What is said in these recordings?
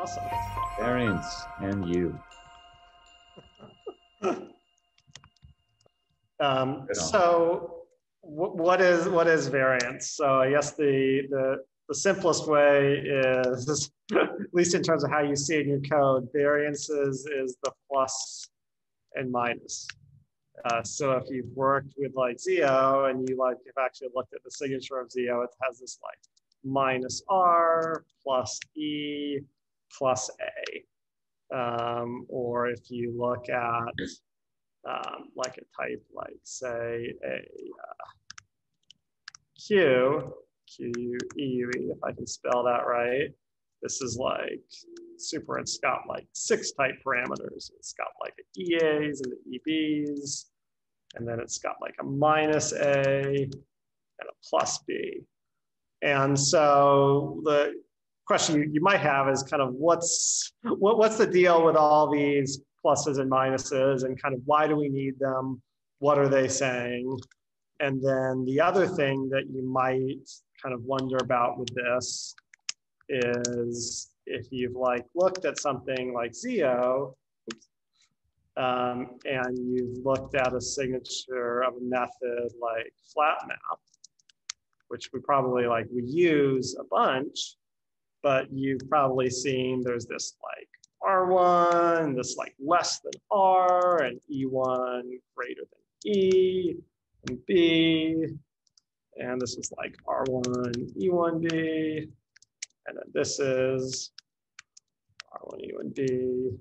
Awesome. Variance and you. Um, so what is what is variance? So I guess the the the simplest way is, at least in terms of how you see it in your code, variances is the plus and minus. Uh, so if you've worked with like ZIO and you like have actually looked at the signature of ZIO, it has this like minus R plus E plus A. Um, or if you look at um, like a type like say a uh, Queue, Q U E U E, if I can spell that right. This is like super, it's got like six type parameters. It's got like the EAs and the EBs, and then it's got like a minus A and a plus B. And so the question you, you might have is kind of what's what, what's the deal with all these pluses and minuses and kind of why do we need them? What are they saying? And then the other thing that you might kind of wonder about with this is if you've like looked at something like ZIO um, and you've looked at a signature of a method like flatmap, which we probably like we use a bunch, but you've probably seen there's this like R1, this like less than R, and E1 greater than E, and B, and this is like R1, E1B, and then this is R1, E1B.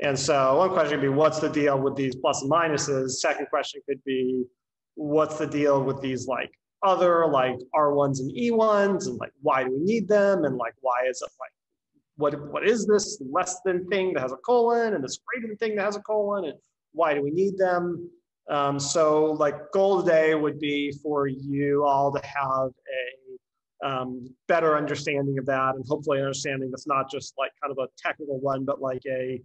And so one question could be, what's the deal with these plus and minuses? Second question could be, what's the deal with these like other like R1s and E1s and like why do we need them and like why is it like what what is this less than thing that has a colon and this greater than thing that has a colon and why do we need them? Um, so like goal today would be for you all to have a um, better understanding of that and hopefully an understanding that's not just like kind of a technical one, but like a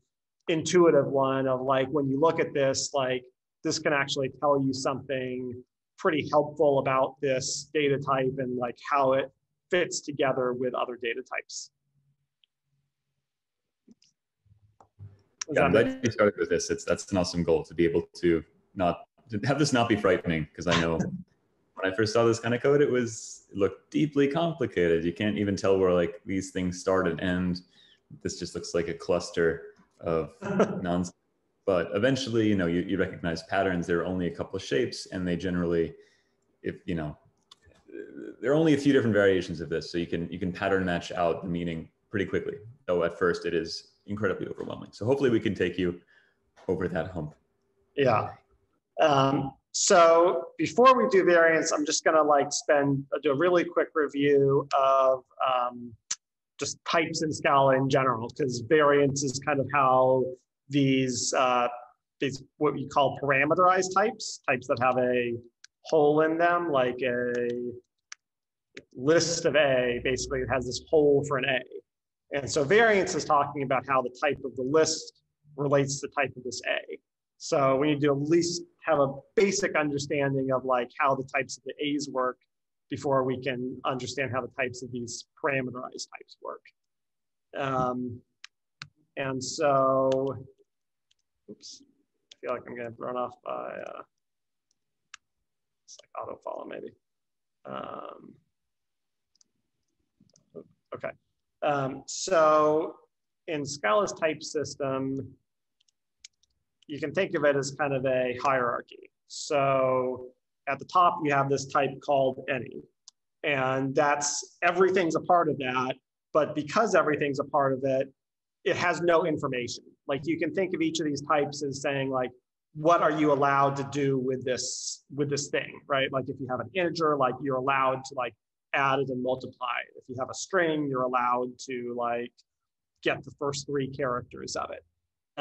intuitive one of like when you look at this, like this can actually tell you something pretty helpful about this data type and like how it fits together with other data types. Yeah, I'm glad you started with this. It's that's an awesome goal to be able to not to have this not be frightening because I know when I first saw this kind of code, it was it looked deeply complicated. You can't even tell where like these things started, and end. this just looks like a cluster of nonsense. But eventually, you know, you, you recognize patterns. There are only a couple of shapes, and they generally, if you know, there are only a few different variations of this, so you can you can pattern match out the meaning pretty quickly. Though at first it is incredibly overwhelming. So hopefully we can take you over that hump. Yeah. Um, so before we do variance, I'm just gonna like spend do a really quick review of um, just types in Scala in general, because variance is kind of how these uh, these what we call parameterized types, types that have a hole in them, like a list of A, basically it has this hole for an A. And so variance is talking about how the type of the list relates to the type of this A. So we need to at least have a basic understanding of like how the types of the A's work before we can understand how the types of these parameterized types work. Um, and so, oops, I feel like I'm getting thrown off by, uh, it's like auto follow maybe. Um, okay. Um, so in Scala's type system, you can think of it as kind of a hierarchy. So at the top, you have this type called any, and that's everything's a part of that. But because everything's a part of it, it has no information. Like you can think of each of these types as saying like, what are you allowed to do with this with this thing, right? Like if you have an integer, like you're allowed to like add it and multiply it. If you have a string, you're allowed to like get the first three characters of it.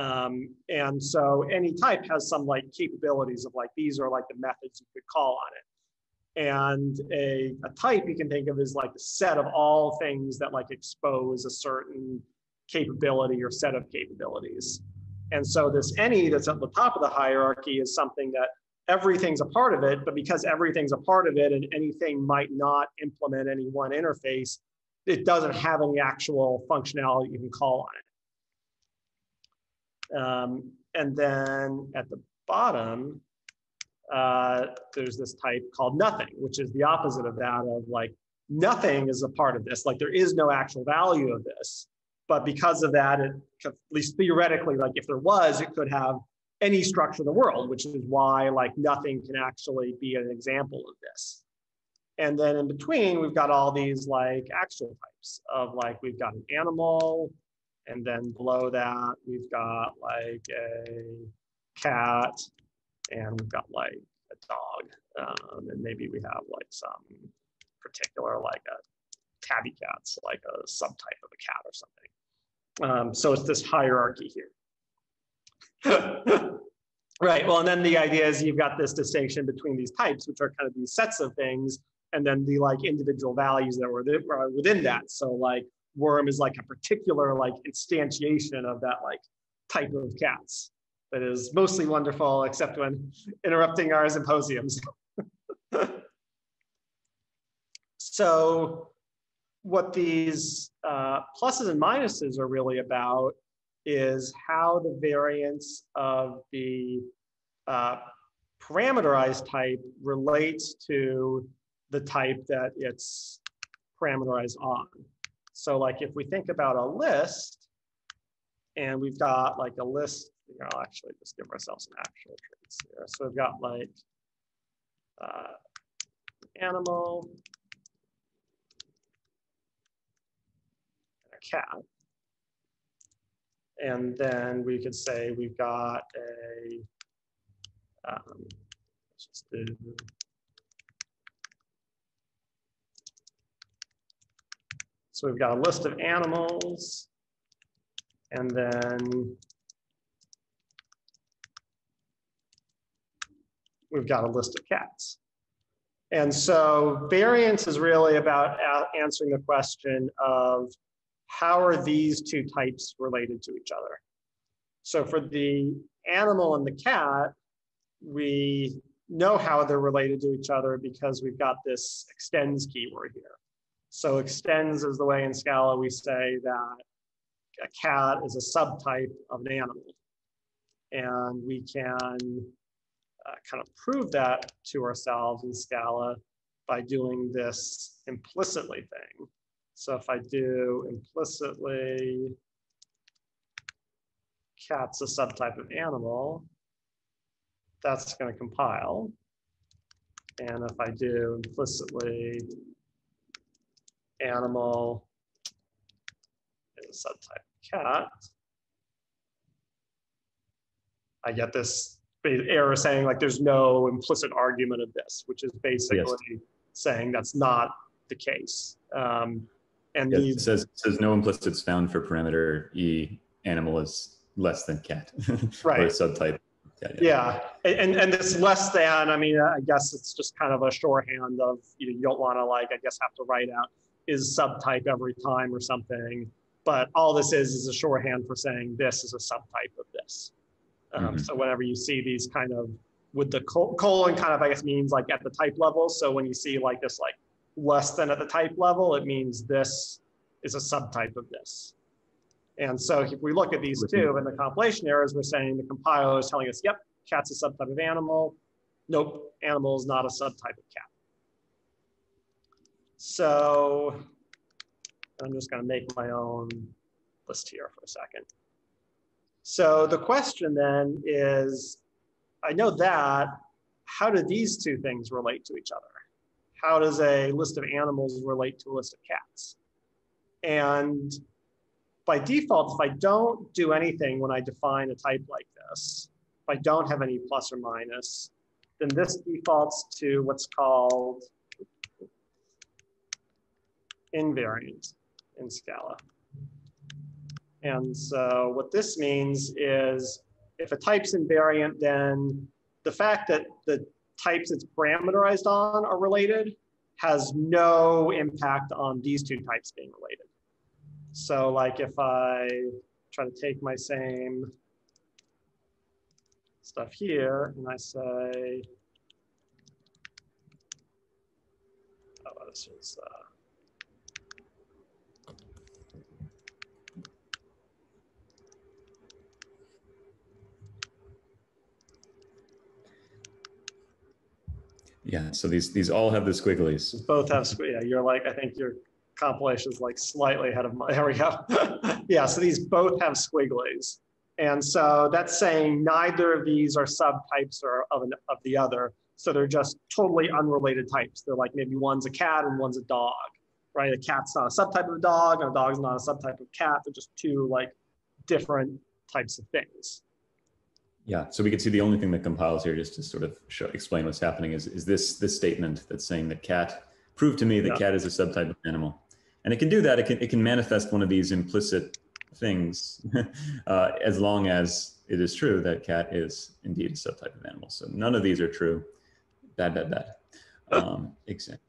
Um, and so any type has some like capabilities of like, these are like the methods you could call on it. And a, a type you can think of as like a set of all things that like expose a certain capability or set of capabilities. And so this any that's at the top of the hierarchy is something that everything's a part of it, but because everything's a part of it and anything might not implement any one interface, it doesn't have any actual functionality you can call on it. Um, and then at the bottom, uh, there's this type called nothing, which is the opposite of that of like nothing is a part of this. Like there is no actual value of this. But because of that, it, at least theoretically, like if there was, it could have any structure in the world, which is why like nothing can actually be an example of this. And then in between, we've got all these like actual types of like, we've got an animal, and then below that, we've got like a cat, and we've got like a dog. Um, and maybe we have like some particular like a tabby cat's like a subtype of a cat or something. Um, so it's this hierarchy here. right, well, and then the idea is you've got this distinction between these types, which are kind of these sets of things, and then the like individual values that were within that. So like worm is like a particular like instantiation of that like type of cats that is mostly wonderful, except when interrupting our Zymposiums. so what these uh, pluses and minuses are really about is how the variance of the uh, parameterized type relates to the type that it's parameterized on. So like if we think about a list and we've got like a list, I'll actually just give ourselves an actual traits here. So we've got like uh, animal, cat. And then we could say we've got a, um, let's just do So we've got a list of animals, and then we've got a list of cats. And so variance is really about answering the question of how are these two types related to each other? So for the animal and the cat, we know how they're related to each other because we've got this extends keyword here. So extends is the way in Scala we say that a cat is a subtype of an animal. And we can uh, kind of prove that to ourselves in Scala by doing this implicitly thing. So if I do implicitly cat's a subtype of animal, that's going to compile. And if I do implicitly animal is a subtype cat, I get this error saying like there's no implicit argument of this, which is basically yes. saying that's not the case. Um, and yes, these, it says says no implicits found for parameter e animal is less than cat, right? or subtype. Yeah, yeah. yeah. And, and this less than, I mean, I guess it's just kind of a shorthand of you, know, you don't want to like, I guess, have to write out is subtype every time or something. But all this is is a shorthand for saying this is a subtype of this. Um, mm-hmm. So whenever you see these kind of with the colon kind of I guess means like at the type level. So when you see like this like less than at the type level, it means this is a subtype of this. And so if we look at these two and the compilation errors, we're saying the compiler is telling us, yep, cat's a subtype of animal. Nope, animal is not a subtype of cat. So I'm just going to make my own list here for a second. So the question then is, I know that, how do these two things relate to each other? How does a list of animals relate to a list of cats? And by default, if I don't do anything when I define a type like this, if I don't have any plus or minus, then this defaults to what's called invariant in Scala. And so what this means is if a type's invariant, then the fact that the types it's parameterized on are related has no impact on these two types being related. So like if I try to take my same stuff here and I say, oh, this is, uh, Yeah, so these these all have the squigglies. Both have, yeah, you're like, I think your compilation is like slightly ahead of my, there we go. yeah, so these both have squigglies. And so that's saying neither of these are subtypes or of, an, of the other. So they're just totally unrelated types. They're like maybe one's a cat and one's a dog, right? A cat's not a subtype of a dog and a dog's not a subtype of a cat. They're just two like different types of things. Yeah, so we could see the only thing that compiles here, just to sort of show, explain what's happening, is, is this this statement that's saying that cat, prove to me that yeah. cat is a subtype of animal. And it can do that. It can, it can manifest one of these implicit things uh, as long as it is true that cat is indeed a subtype of animal. So none of these are true. Bad, bad, bad. Um, exactly.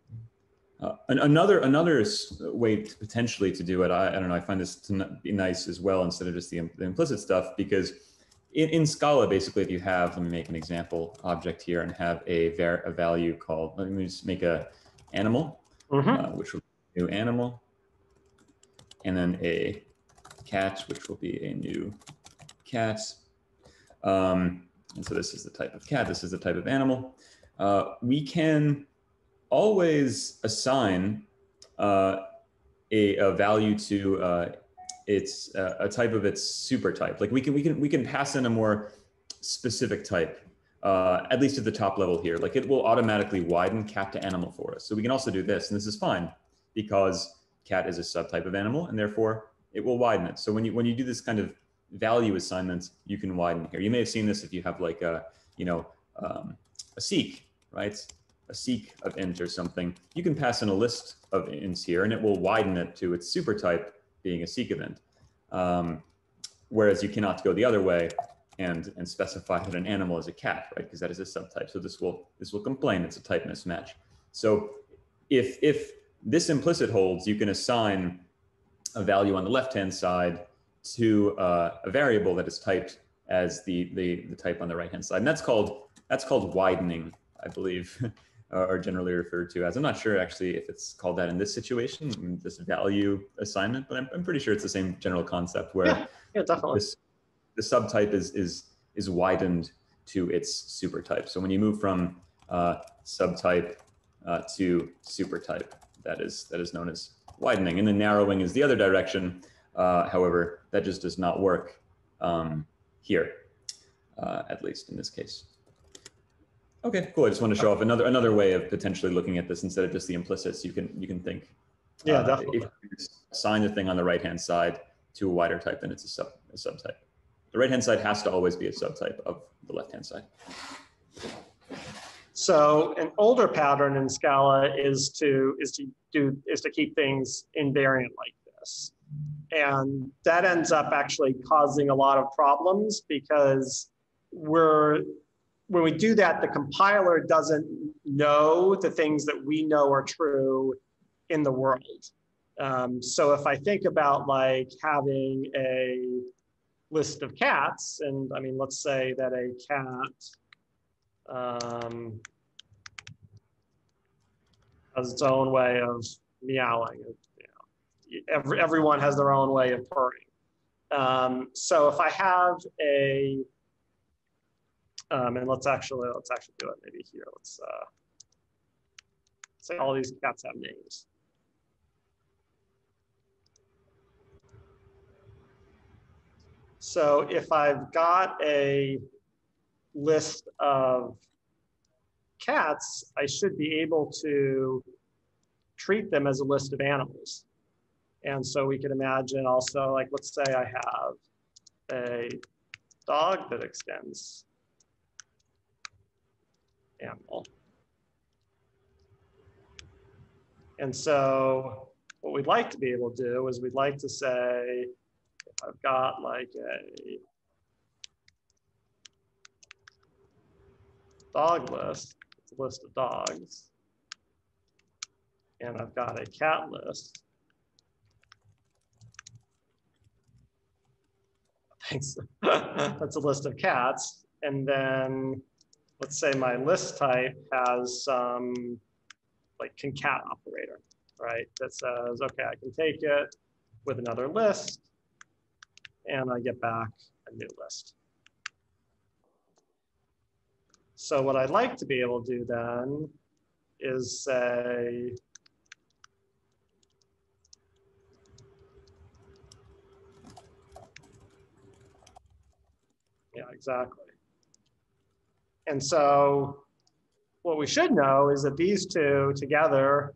Uh, another another way to potentially to do it, I, I, don't know. I find this to be nice as well instead of just the, the implicit stuff because in, in, Scala, basically, if you have, let me make an example object here and have a, var, a value called, let me just make a animal, mm -hmm. uh, which will be a new animal, and then a cat, which will be a new cat. Um, and so this is the type of cat, this is the type of animal. Uh, we can always assign uh, a, a, value to uh, its a type of its super type. Like we can we can we can pass in a more specific type, uh, at least at the top level here. Like it will automatically widen cat to animal for us. So we can also do this, and this is fine because cat is a subtype of animal, and therefore it will widen it. So when you when you do this kind of value assignments, you can widen here. You may have seen this if you have like a you know um, a Seq, right? A Seq of int or something. You can pass in a list of ints here, and it will widen it to its super type being a seek event. Um, whereas you cannot go the other way and and specify that an animal is a cat, right? Because that is a subtype. So this will this will complain it's a type mismatch. So if if this implicit holds, you can assign a value on the left-hand side to uh, a variable that is typed as the, the, the type on the right-hand side. And that's called, that's called widening, I believe, or generally referred to as. I'm not sure actually if it's called that in this situation, this value assignment, but I'm, I'm pretty sure it's the same general concept where yeah, yeah definitely. This, the subtype is, is, is widened to its super type. So when you move from uh, subtype uh, to super type, that is, that is known as widening and then narrowing is the other direction. Uh, however, that just does not work um, here, uh, at least in this case. Okay, cool. I just want to show off another another way of potentially looking at this instead of just the implicits. You can you can think. Yeah, uh, definitely. If you assign the thing on the right hand side to a wider type, then it's a sub a subtype. The right hand side has to always be a subtype of the left hand side. So an older pattern in Scala is to is to do is to keep things invariant like this. And that ends up actually causing a lot of problems because we're when we do that, the compiler doesn't know the things that we know are true in the world. Um, so if I think about like having a list of cats, and I mean, let's say that a cat um, has its own way of meowing. You know, every, everyone has their own way of purring. Um, so if I have a, um, and let's actually let's actually do it maybe here. Let's uh, say all these cats have names. So if I've got a list of cats, I should be able to treat them as a list of animals. And so we can imagine also, like, let's say I have a dog that extends animal. And so what we'd like to be able to do is we'd like to say, if I've got like a dog list, it's a list of dogs, and I've got a cat list. Thanks. That's a list of cats. And then let's say my list type has some like concat operator, right? That says, okay, I can take it with another list and I get back a new list. So what I'd like to be able to do then is say, yeah, exactly. And so what we should know is that these two together,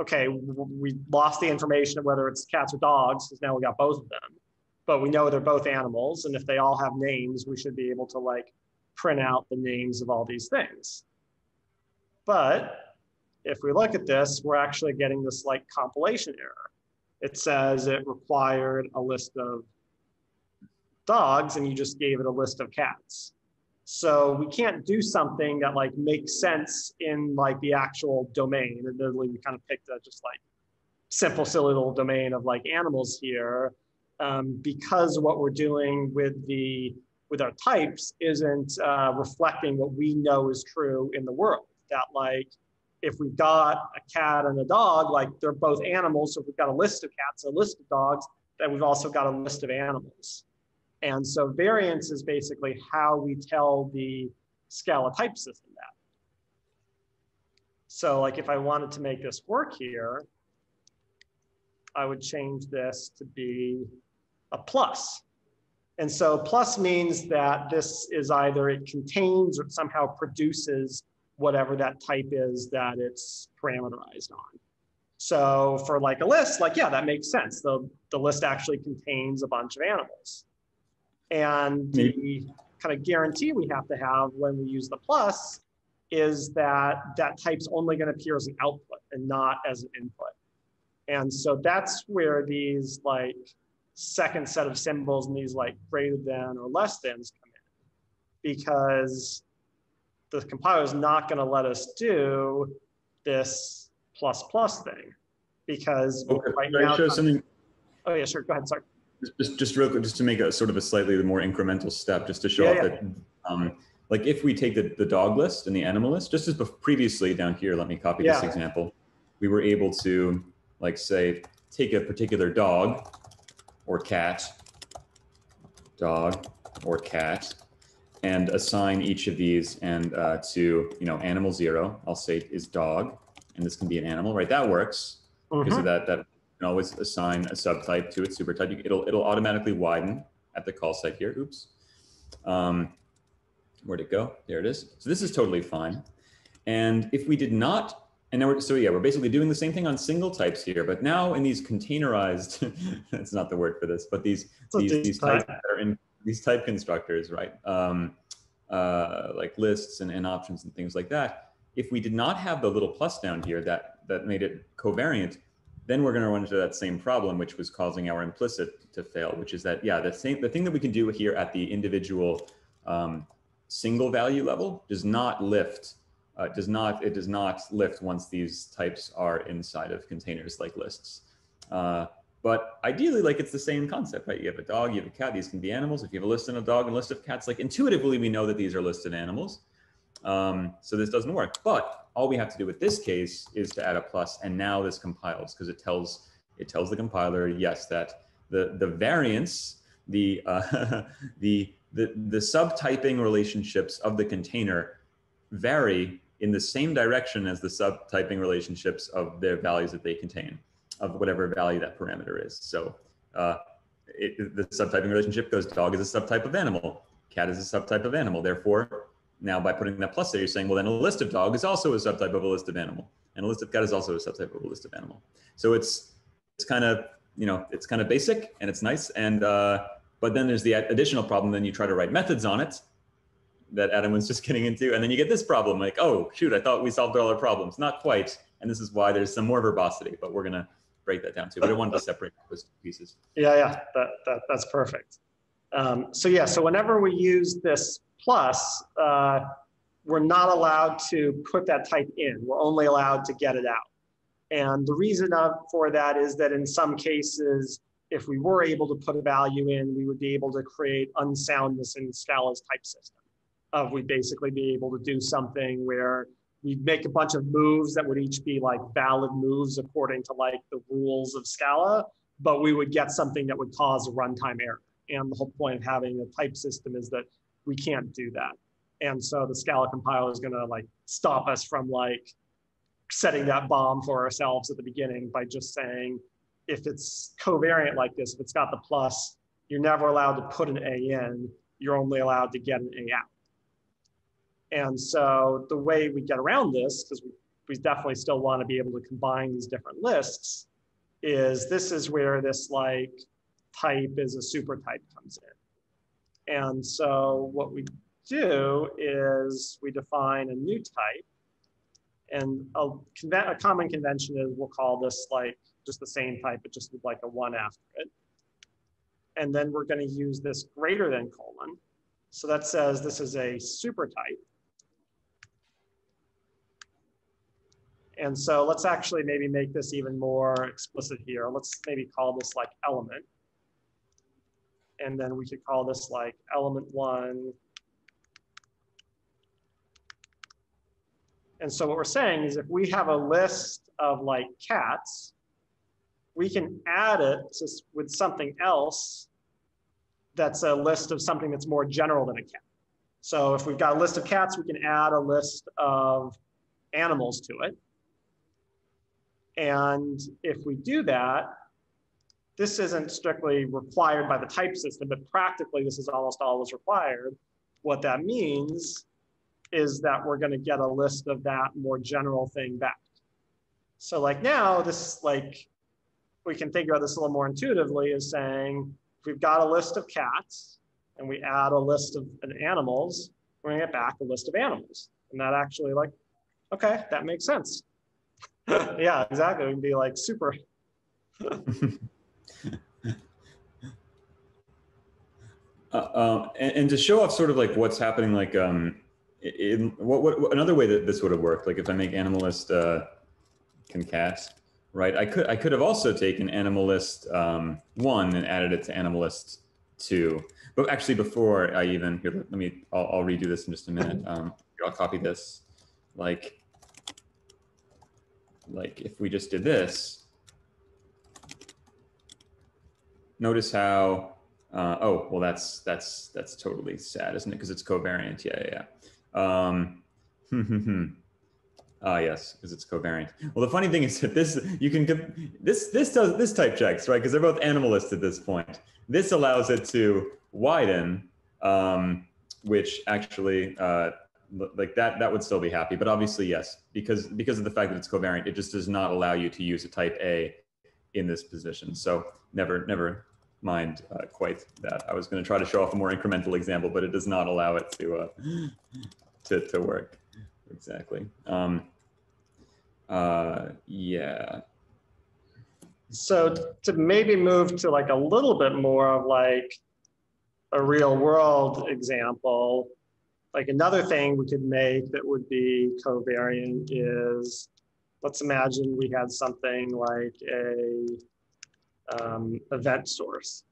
okay, we lost the information of whether it's cats or dogs, because now we got both of them. But we know they're both animals, and if they all have names, we should be able to like print out the names of all these things. But if we look at this, we're actually getting this like compilation error. It says it required a list of dogs and you just gave it a list of cats. So we can't do something that like makes sense in like the actual domain. And Admittedly, we kind of picked a just like simple, silly little domain of like animals here um, because what we're doing with the with our types isn't uh, reflecting what we know is true in the world. That like if we've got a cat and a dog, like they're both animals. So if we've got a list of cats, a list of dogs, then we've also got a list of animals. And so variance is basically how we tell the Scala type system that. So like if I wanted to make this work here, I would change this to be a plus. And so plus means that this is either it contains or somehow produces whatever that type is that it's parameterized on. So for like a list, like, yeah, that makes sense. The, the list actually contains a bunch of animals. And the kind of guarantee we have to have when we use the plus is that that type's only going to appear as an output and not as an input. And so that's where these like second set of symbols and these like greater than or less thans come in because the compiler is not going to let us do this plus plus thing because okay. right now. Show something. Oh yeah, sure. Go ahead. Sorry. Just, just real quick, just to make a sort of a slightly the more incremental step, just to show yeah, off yeah. that, um, like if we take the, the dog list and the animal list, just as previously down here, let me copy yeah. this example. We were able to like say, take a particular dog or cat, dog or cat, and assign each of these and uh, to, you know, animal zero, I'll say is dog, and this can be an animal, right? That works mm-hmm. because of that, that can always assign a subtype to its supertype. It'll, it'll automatically widen at the call site here. Oops. Um, where'd it go? There it is. So this is totally fine. And if we did not, and now we're, so yeah, we're basically doing the same thing on single types here, but now in these containerized, that's not the word for this, but these, these, these types that are in these type constructors, right? Um, uh, like lists and, and options and things like that. If we did not have the little plus down here that, that made it covariant, then we're going to run into that same problem, which was causing our implicit to fail, which is that, yeah, the same, the thing that we can do here at the individual um, single value level does not lift, uh, does not, it does not lift once these types are inside of containers like lists. Uh, but ideally, like it's the same concept, right? You have a dog, you have a cat, these can be animals. If you have a list and a dog and a list of cats, like intuitively, we know that these are listed animals. Um, so this doesn't work. But all we have to do with this case is to add a plus, and now this compiles because it tells it tells the compiler, yes, that the the variance, the uh, the the the subtyping relationships of the container vary in the same direction as the subtyping relationships of their values that they contain of whatever value that parameter is. So uh, it, the subtyping relationship goes dog is a subtype of animal, cat is a subtype of animal. Therefore, now by putting that plus there, you're saying, well, then a list of dog is also a subtype of a list of animal, and a list of cat is also a subtype of a list of animal. So it's it's kind of you know it's kind of basic and it's nice, and uh, but then there's the additional problem. Then you try to write methods on it that Adam was just getting into, and then you get this problem like, oh shoot, I thought we solved all our problems. Not quite, and this is why there's some more verbosity, but we're gonna break that down too. But I wanted to separate those two pieces. Yeah, yeah, that, that that's perfect. Um, so yeah, so whenever we use this plus, uh, we're not allowed to put that type in. We're only allowed to get it out. And the reason for that is that in some cases, if we were able to put a value in, we would be able to create unsoundness in Scala's type system. Of we'd basically be able to do something where we'd make a bunch of moves that would each be like valid moves according to like the rules of Scala, but we would get something that would cause a runtime error. And the whole point of having a type system is that we can't do that. And so the Scala compiler is gonna like stop us from like setting that bomb for ourselves at the beginning by just saying, if it's covariant like this, if it's got the plus, you're never allowed to put an A in, you're only allowed to get an A out. And so the way we get around this, because we, we definitely still want to be able to combine these different lists, is this is where this like type is a super type comes in. And so what we do is we define a new type and a, a common convention is we'll call this like just the same type, but just with like a one after it. And then we're going to use this greater than colon. So that says this is a super type. And so let's actually maybe make this even more explicit here. Let's maybe call this like element. And then we could call this like element one And so what we're saying is if we have a list of like cats, we can add it with something else that's a list of something that's more general than a cat. So if we've got a list of cats, we can add a list of animals to it. And if we do that, this isn't strictly required by the type system, but practically this is almost always required. What that means is that we're going to get a list of that more general thing back. So like now this like, we can think about this a little more intuitively as saying, if we've got a list of cats and we add a list of animals, we're gonna get back a list of animals. And that actually like, okay, that makes sense. yeah, exactly. We can be like super. uh, um, and, and, to show off sort of like what's happening, like um, in what, what, another way that this would have worked, like if I make animalist uh, concat, right? I could I could have also taken animalist um, one and added it to animalist two. But actually, before I even here, let me I'll, I'll redo this in just a minute. Um, I'll copy this. Like, like if we just did this, notice how. Uh, oh well, that's that's that's totally sad, isn't it? Because it's covariant. Yeah, yeah, yeah. Um, Ah, yes, because it's covariant. Well, the funny thing is that this you can this this does this type checks right because they're both animalist at this point. This allows it to widen, um, which actually uh, like that that would still be happy. But obviously, yes, because because of the fact that it's covariant, it just does not allow you to use a type A in this position. So never never mind uh, quite that. I was going to try to show off a more incremental example, but it does not allow it to uh, to, to work. Exactly. Um, uh, yeah. So to maybe move to like a little bit more of like a real world example, like another thing we could make that would be covariant is, let's imagine we had something like a um, event source.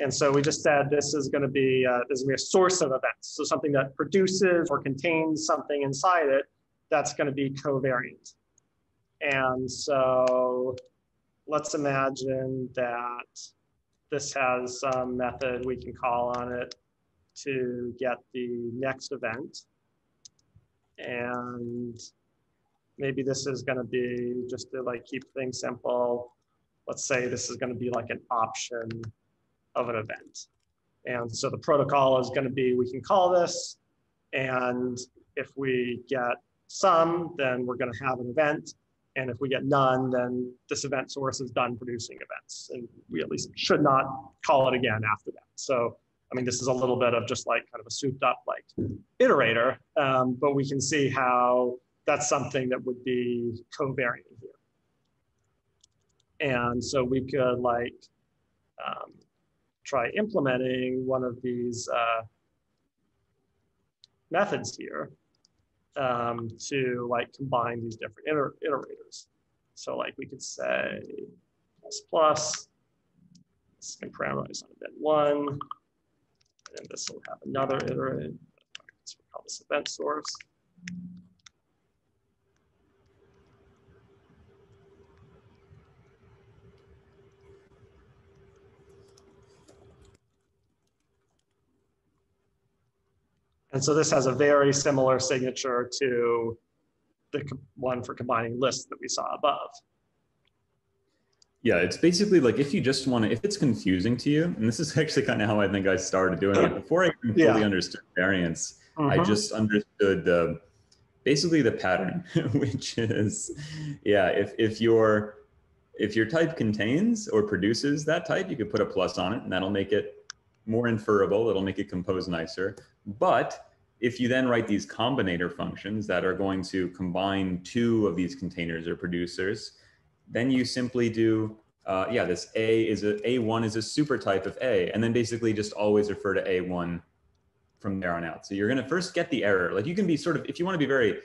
And so we just said this is going to be uh, this is going to be a source of events. So something that produces or contains something inside it that's going to be covariant. And so let's imagine that this has some method we can call on it to get the next event. And maybe this is going to be just to like keep things simple. Let's say this is going to be like an option of an event. And so the protocol is going to be, we can call this, and if we get some, then we're going to have an event. And if we get none, then this event source is done producing events. And we at least should not call it again after that. So, I mean, this is a little bit of just like kind of a souped up like iterator, um, but we can see how that's something that would be covariant here. And so we could like um, try implementing one of these uh, methods here um, to like combine these different iter iterators. So like we could say plus plus, this can parameterize on event one, and this will have another iterator. We call this event source. And so this has a very similar signature to the one for combining lists that we saw above. Yeah, it's basically like if you just want to, if it's confusing to you, and this is actually kind of how I think I started doing it. Before I fully yeah. understood variance, mm-hmm. I just understood the basically the pattern, which is, yeah, if if your if your type contains or produces that type, you could put a plus on it, and that'll make it more inferable. It'll make it compose nicer. But if you then write these combinator functions that are going to combine two of these containers or producers, then you simply do, uh, yeah, this A is a, A1 is a super type of A, and then basically just always refer to A1 from there on out. So you're gonna first get the error. Like you can be sort of, if you wanna be very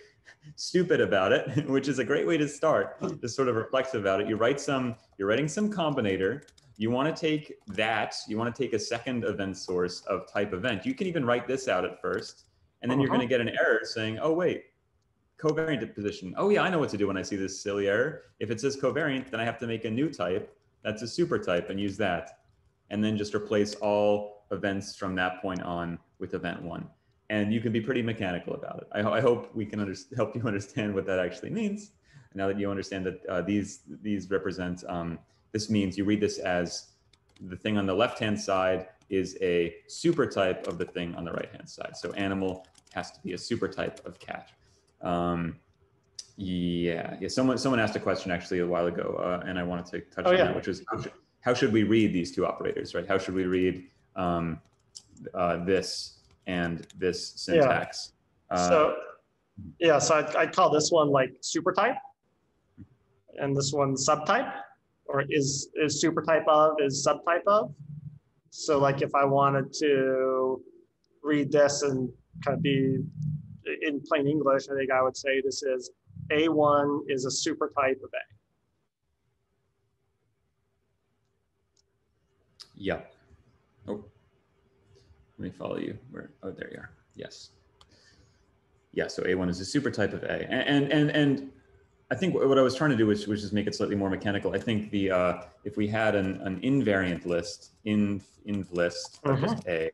stupid about it, which is a great way to start, just sort of reflective about it. You write some, you're writing some combinator, you want to take that, you want to take a second event source of type event. You can even write this out at first, and then uh-huh. you're going to get an error saying, oh, wait, covariant position. Oh yeah, I know what to do when I see this silly error. If it says covariant, then I have to make a new type. That's a super type and use that. And then just replace all events from that point on with event one. And you can be pretty mechanical about it. I, I hope we can help you understand what that actually means. Now that you understand that uh, these, these represent, um, this means you read this as the thing on the left-hand side is a super type of the thing on the right-hand side. So animal has to be a super type of cat. Um, yeah, yeah. Someone someone asked a question actually a while ago, uh, and I wanted to touch oh, on yeah. that, which is how should, how should, we read these two operators, right? How should we read um, uh, this and this syntax? Yeah. Uh, so yeah, so I, I call this one like super type, and this one subtype, or is is super type of is subtype of. So like if I wanted to read this and kind of be in plain English, I think I would say this is A1 is a super type of A. Yeah. Oh, let me follow you. Where? Oh, there you are. Yes. Yeah. So A1 is a super type of A, and and and I think what I was trying to do was, was just make it slightly more mechanical. I think the uh, if we had an, an invariant list in inv list of mm-hmm. just A,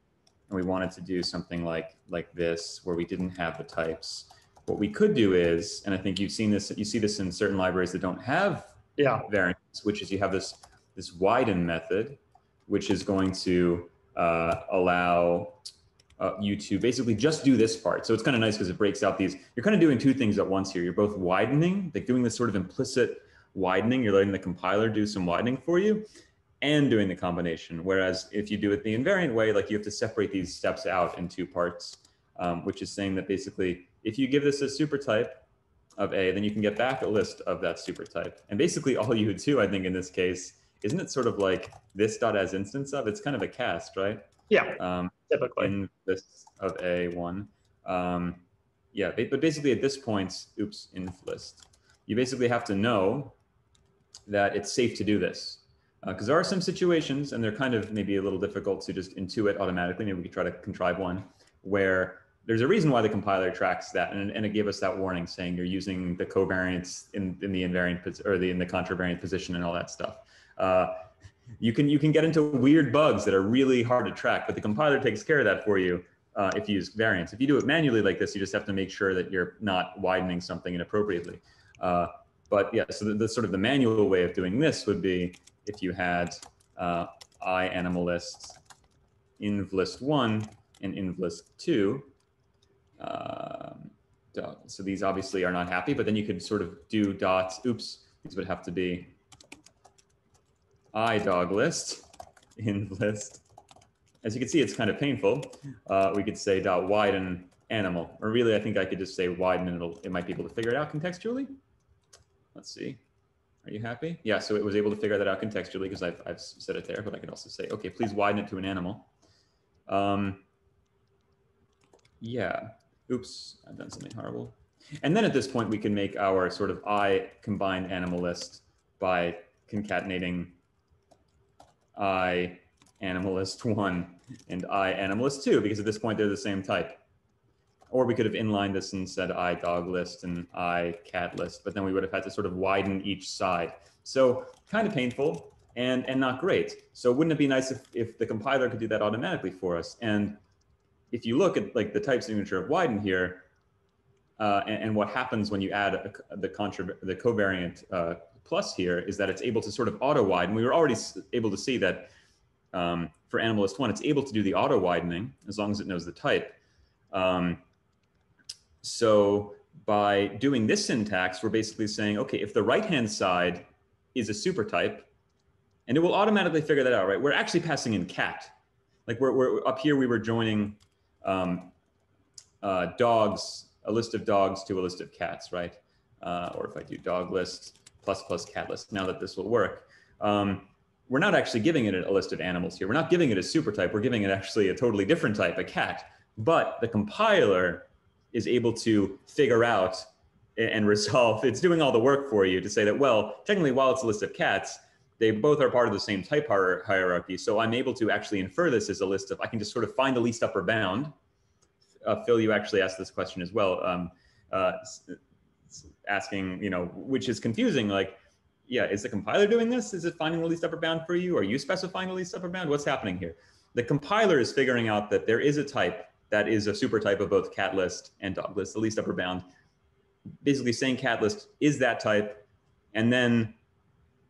and we wanted to do something like like this where we didn't have the types what we could do is and i think you've seen this you see this in certain libraries that don't have yeah variance which is you have this this widen method which is going to uh, allow uh, you to basically just do this part so it's kind of nice because it breaks out these you're kind of doing two things at once here you're both widening like doing this sort of implicit widening you're letting the compiler do some widening for you and doing the combination. Whereas if you do it the invariant way, like you have to separate these steps out in two parts, um, which is saying that basically if you give this a super type of A, then you can get back a list of that super type. And basically all you do, I think in this case, isn't it sort of like this dot as instance of, it's kind of a cast, right? Yeah, um, typically. In this of A1. Um, yeah, but basically at this point, oops, inf list, you basically have to know that it's safe to do this because uh, there are some situations, and they're kind of maybe a little difficult to just intuit automatically. Maybe we could try to contrive one where there's a reason why the compiler tracks that, and, and it gave us that warning saying you're using the covariance in, in the invariant or the in the contravariant position and all that stuff. Uh, you can you can get into weird bugs that are really hard to track, but the compiler takes care of that for you uh, if you use variance. If you do it manually like this, you just have to make sure that you're not widening something inappropriately. Uh, but yeah, so the, the, sort of the manual way of doing this would be if you had uh, i animal lists inv list one and inv list two. Um, so these obviously are not happy, but then you could sort of do dots. Oops, these would have to be i dog list in list. As you can see, it's kind of painful. Uh, we could say dot widen animal, or really, I think I could just say widen and it'll, it might be able to figure it out contextually. Let's see. Are you happy? Yeah, so it was able to figure that out contextually because I've, I've said it there, but I could also say, okay, please widen it to an animal. Um, yeah, oops, I've done something horrible. And then at this point, we can make our sort of I combined animal list by concatenating I animal list one and I animal list two, because at this point, they're the same type. Or we could have inlined this and said I dog list and I cat list, but then we would have had to sort of widen each side. So kind of painful and, and not great. So wouldn't it be nice if, if the compiler could do that automatically for us? And if you look at like the type signature of widen here, uh, and, and, what happens when you add a, the, the covariant uh, plus here is that it's able to sort of auto widen. We were already able to see that um, for animalist one, it's able to do the auto widening as long as it knows the type. Um, so by doing this syntax, we're basically saying, okay, if the right-hand side is a super type, and it will automatically figure that out, right? We're actually passing in cat. Like we're, we're up here, we were joining um, uh, dogs, a list of dogs to a list of cats, right? Uh, or if I do dog list plus plus cat list, now that this will work. Um, we're not actually giving it a list of animals here. We're not giving it a super type. We're giving it actually a totally different type, a cat. But the compiler is able to figure out and resolve, it's doing all the work for you to say that, well, technically, while it's a list of cats, they both are part of the same type hierarchy. So I'm able to actually infer this as a list of, I can just sort of find the least upper bound. Uh, Phil, you actually asked this question as well, um, uh, asking, you know, which is confusing. Like, yeah, is the compiler doing this? Is it finding the least upper bound for you? Are you specifying the least upper bound? What's happening here? The compiler is figuring out that there is a type that is a super type of both cat list and dog list, the least upper bound. Basically saying cat list is that type, and then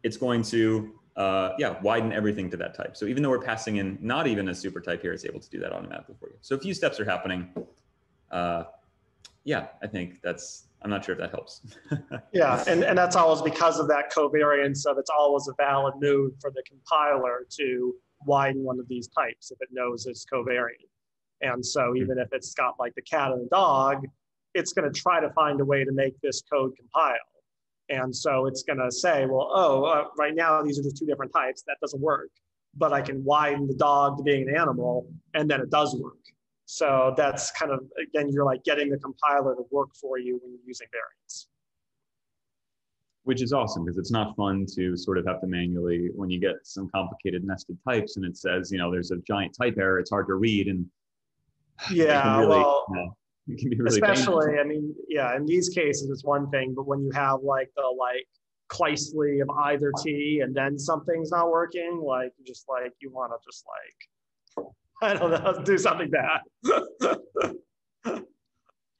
it's going to uh, yeah, widen everything to that type. So even though we're passing in not even a super type here, it's able to do that automatically for you. So a few steps are happening. Uh, yeah, I think that's, I'm not sure if that helps. yeah, and, and that's always because of that covariance of it's always a valid move for the compiler to widen one of these types if it knows it's covariant. And so even if it's got like the cat and the dog, it's going to try to find a way to make this code compile. And so it's going to say, well, oh, uh, right now these are just two different types. That doesn't work. But I can widen the dog to being an animal, and then it does work. So that's kind of, again, you're like getting the compiler to work for you when you're using variance. Which is awesome because it's not fun to sort of have to manually, when you get some complicated nested types and it says, you know, there's a giant type error, it's hard to read. And yeah, really, well, you know, it can be really especially painful. i mean yeah in these cases it's one thing but when you have like the like Kleisli of either T and then something's not working, like just like you want to just like I don't know, do something bad.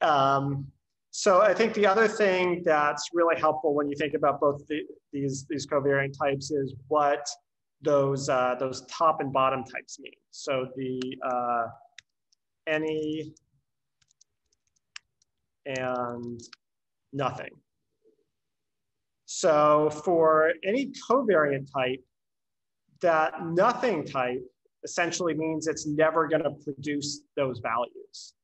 um, so I think the other thing that's really helpful when you think about both the, these these covariant types is what those uh, those top and bottom types mean. So the uh, any and nothing. So for any covariant type, that nothing type essentially means it's never going to produce those values.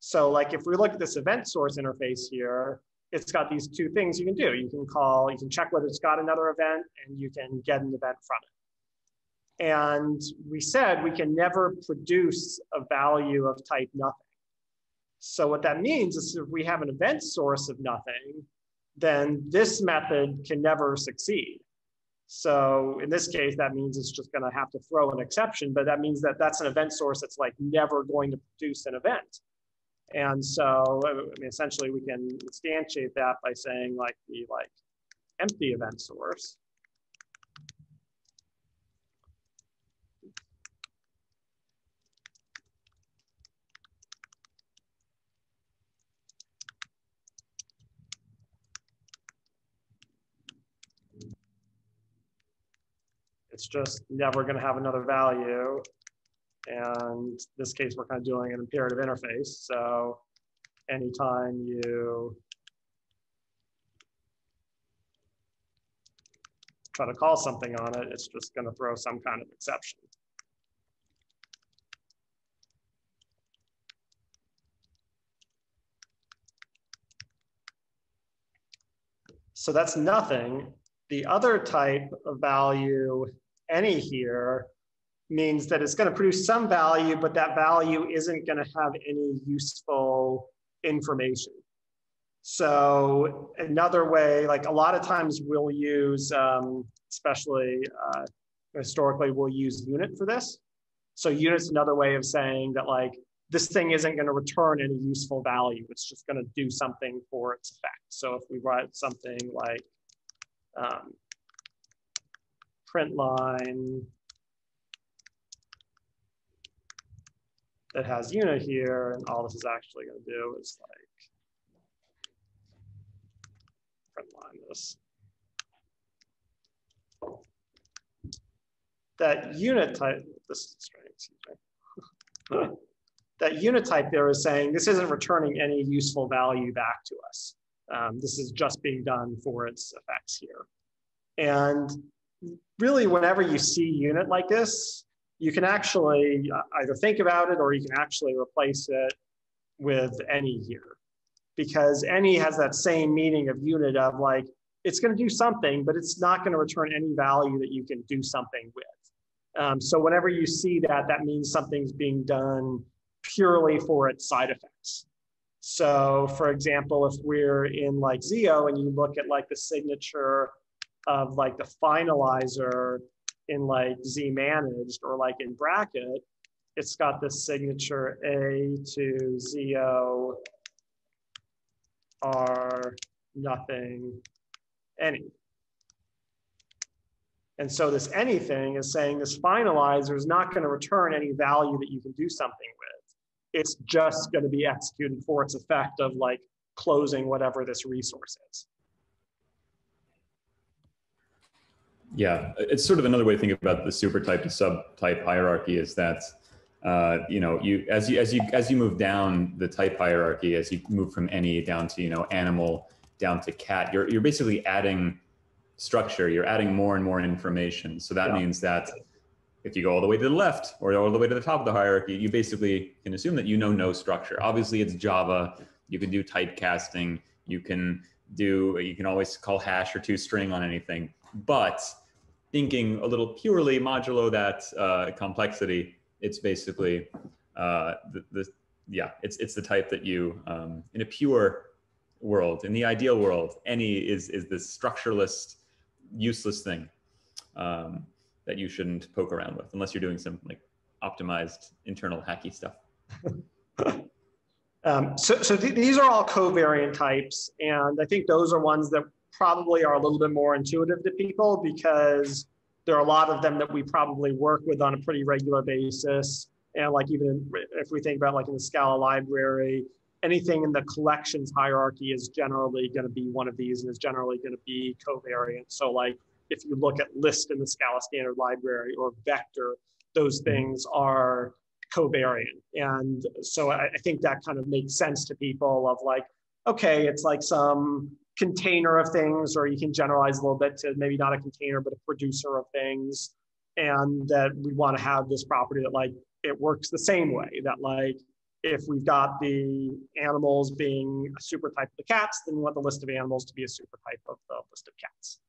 So like if we look at this event source interface here, it's got these two things you can do. You can call, you can check whether it's got another event and you can get an event from it. And we said we can never produce a value of type nothing. So what that means is if we have an event source of nothing, then this method can never succeed. So in this case, that means it's just going to have to throw an exception, but that means that that's an event source that's like never going to produce an event. And so I mean, essentially we can instantiate that by saying like the like empty event source it's just never going to have another value. And this case, we're kind of doing an imperative interface. So anytime you try to call something on it, it's just going to throw some kind of exception. So that's nothing. The other type of value any here means that it's going to produce some value, but that value isn't going to have any useful information. So another way, like a lot of times we'll use, um, especially uh, historically, we'll use unit for this. So unit's another way of saying that like this thing isn't going to return any useful value. It's just going to do something for its effect. So if we write something like um, print line that has unit here, and all this is actually going to do is like print line this. That unit type, this is strange, excuse me. that unit type there is saying this isn't returning any useful value back to us. Um, this is just being done for its effects here. And really, whenever you see unit like this, you can actually uh, either think about it or you can actually replace it with any here. Because any has that same meaning of unit of like, it's going to do something, but it's not going to return any value that you can do something with. Um, so whenever you see that, that means something's being done purely for its side effects. So for example, if we're in like ZIO and you look at like the signature of like the finalizer in like ZManaged or like in bracket, it's got this signature A to ZIO R nothing any. And so this anything is saying this finalizer is not going to return any value that you can do something with. It's just going to be executed for its effect of like closing whatever this resource is. Yeah, it's sort of another way to think about the supertype to subtype hierarchy is that uh, you know you as you as you as you move down the type hierarchy, as you move from any down to you know animal down to cat, you're you're basically adding structure. You're adding more and more information. So that yeah. means that if you go all the way to the left or all the way to the top of the hierarchy, you basically can assume that you know no structure. Obviously, it's Java. You can do typecasting. You can do. You can always call hash or toString on anything. But thinking a little purely modulo that uh, complexity, it's basically uh, the, the yeah, it's it's the type that you um, in a pure world, in the ideal world, any is is this structureless, useless thing um, that you shouldn't poke around with unless you're doing some like optimized internal hacky stuff. um, so so th these are all covariant types, and I think those are ones that probably are a little bit more intuitive to people because there are a lot of them that we probably work with on a pretty regular basis. And like even if we think about like in the Scala library, anything in the collections hierarchy is generally going to be one of these and is generally going to be covariant. So like if you look at list in the Scala standard library or vector, those mm-hmm. things are covariant. And so I, I think that kind of makes sense to people of like, okay, it's like some container of things, or you can generalize a little bit to maybe not a container, but a producer of things. And that we want to have this property that like it works the same way that like if we've got the animals being a super type of the cats, then we want the list of animals to be a super type of the list of cats.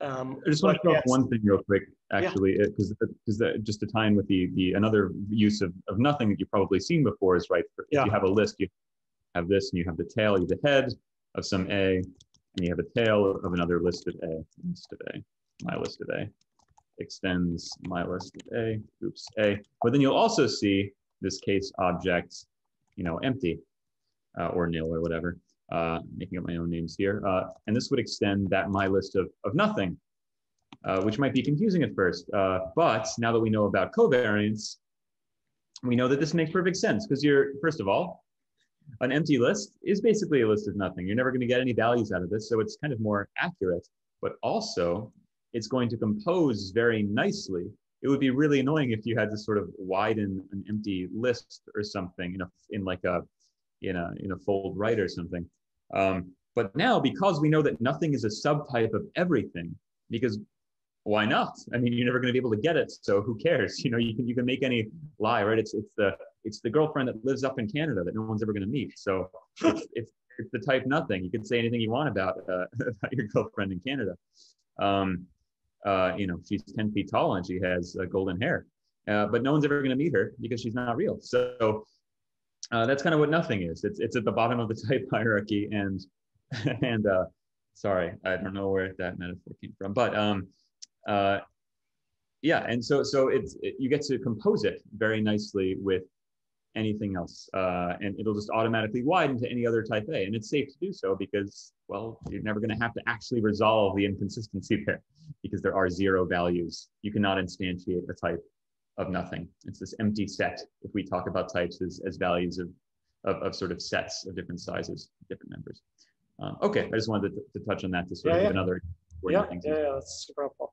Um, I just want to throw yes. one thing real quick, actually, uh, because yeah. Uh, because uh, just to tie in with the the another use of, of nothing that you've probably seen before is right. If yeah. you have a list, you have this, and you have the tail, you have the head, of some A, and you have a tail of another listed A, list of A, my list of A, extends my list of A, oops, A. But then you'll also see this case object, you know, empty uh, or nil or whatever, uh, making up my own names here. Uh, and this would extend that my list of, of nothing, uh, which might be confusing at first. Uh, but now that we know about covariance, we know that this makes perfect sense because you're, first of all, an empty list is basically a list of nothing. You're never going to get any values out of this. So it's kind of more accurate, but also it's going to compose very nicely. It would be really annoying if you had to sort of widen an empty list or something in a, in like a, in a, in a fold right or something. Um, but now, because we know that nothing is a subtype of everything, because why not? I mean, you're never going to be able to get it, so who cares? You know, you can you can make any lie, right? It's it's the it's the girlfriend that lives up in Canada that no one's ever going to meet. So it's, it's, it's the type nothing. You can say anything you want about uh, about your girlfriend in Canada. Um, uh, you know, she's 10 feet tall and she has uh, golden hair, uh, but no one's ever going to meet her because she's not real. So uh, that's kind of what nothing is. It's it's at the bottom of the type hierarchy, and and uh, sorry, I don't know where that metaphor came from, but um, uh, yeah, and so so it's it, you get to compose it very nicely with anything else. Uh, and it'll just automatically widen to any other type A. And it's safe to do so because, well, you're never going to have to actually resolve the inconsistency there because there are zero values. You cannot instantiate a type of nothing. It's this empty set if we talk about types as, as values of, of, of sort of sets of different sizes, different numbers. Um, okay, I just wanted to, to, touch on that to sort yeah, of yeah. another. Yeah, yeah, yeah, that's super helpful.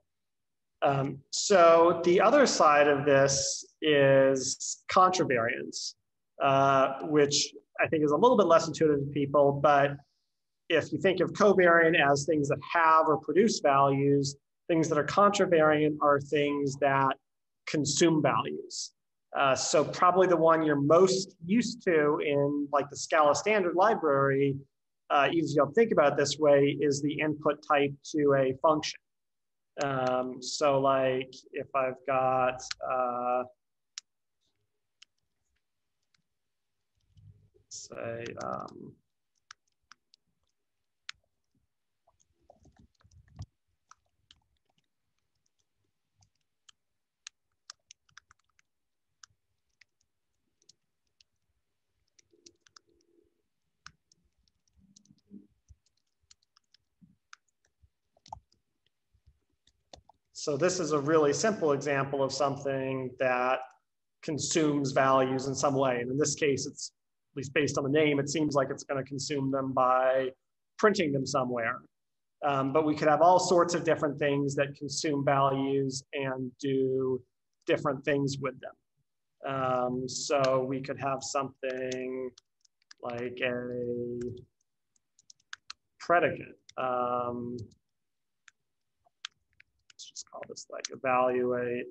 Um, so the other side of this is contravariance, uh, which I think is a little bit less intuitive to people, but if you think of covariant as things that have or produce values, things that are contravariant are things that consume values. Uh, so probably the one you're most used to in like the Scala standard library, uh, easy to think about it this way, is the input type to a function. Um, so like if I've got, uh, say, um, So this is a really simple example of something that consumes values in some way. And in this case, it's at least based on the name, it seems like it's going to consume them by printing them somewhere. Um, but we could have all sorts of different things that consume values and do different things with them. Um, so we could have something like a predicate. Um, call this like evaluate.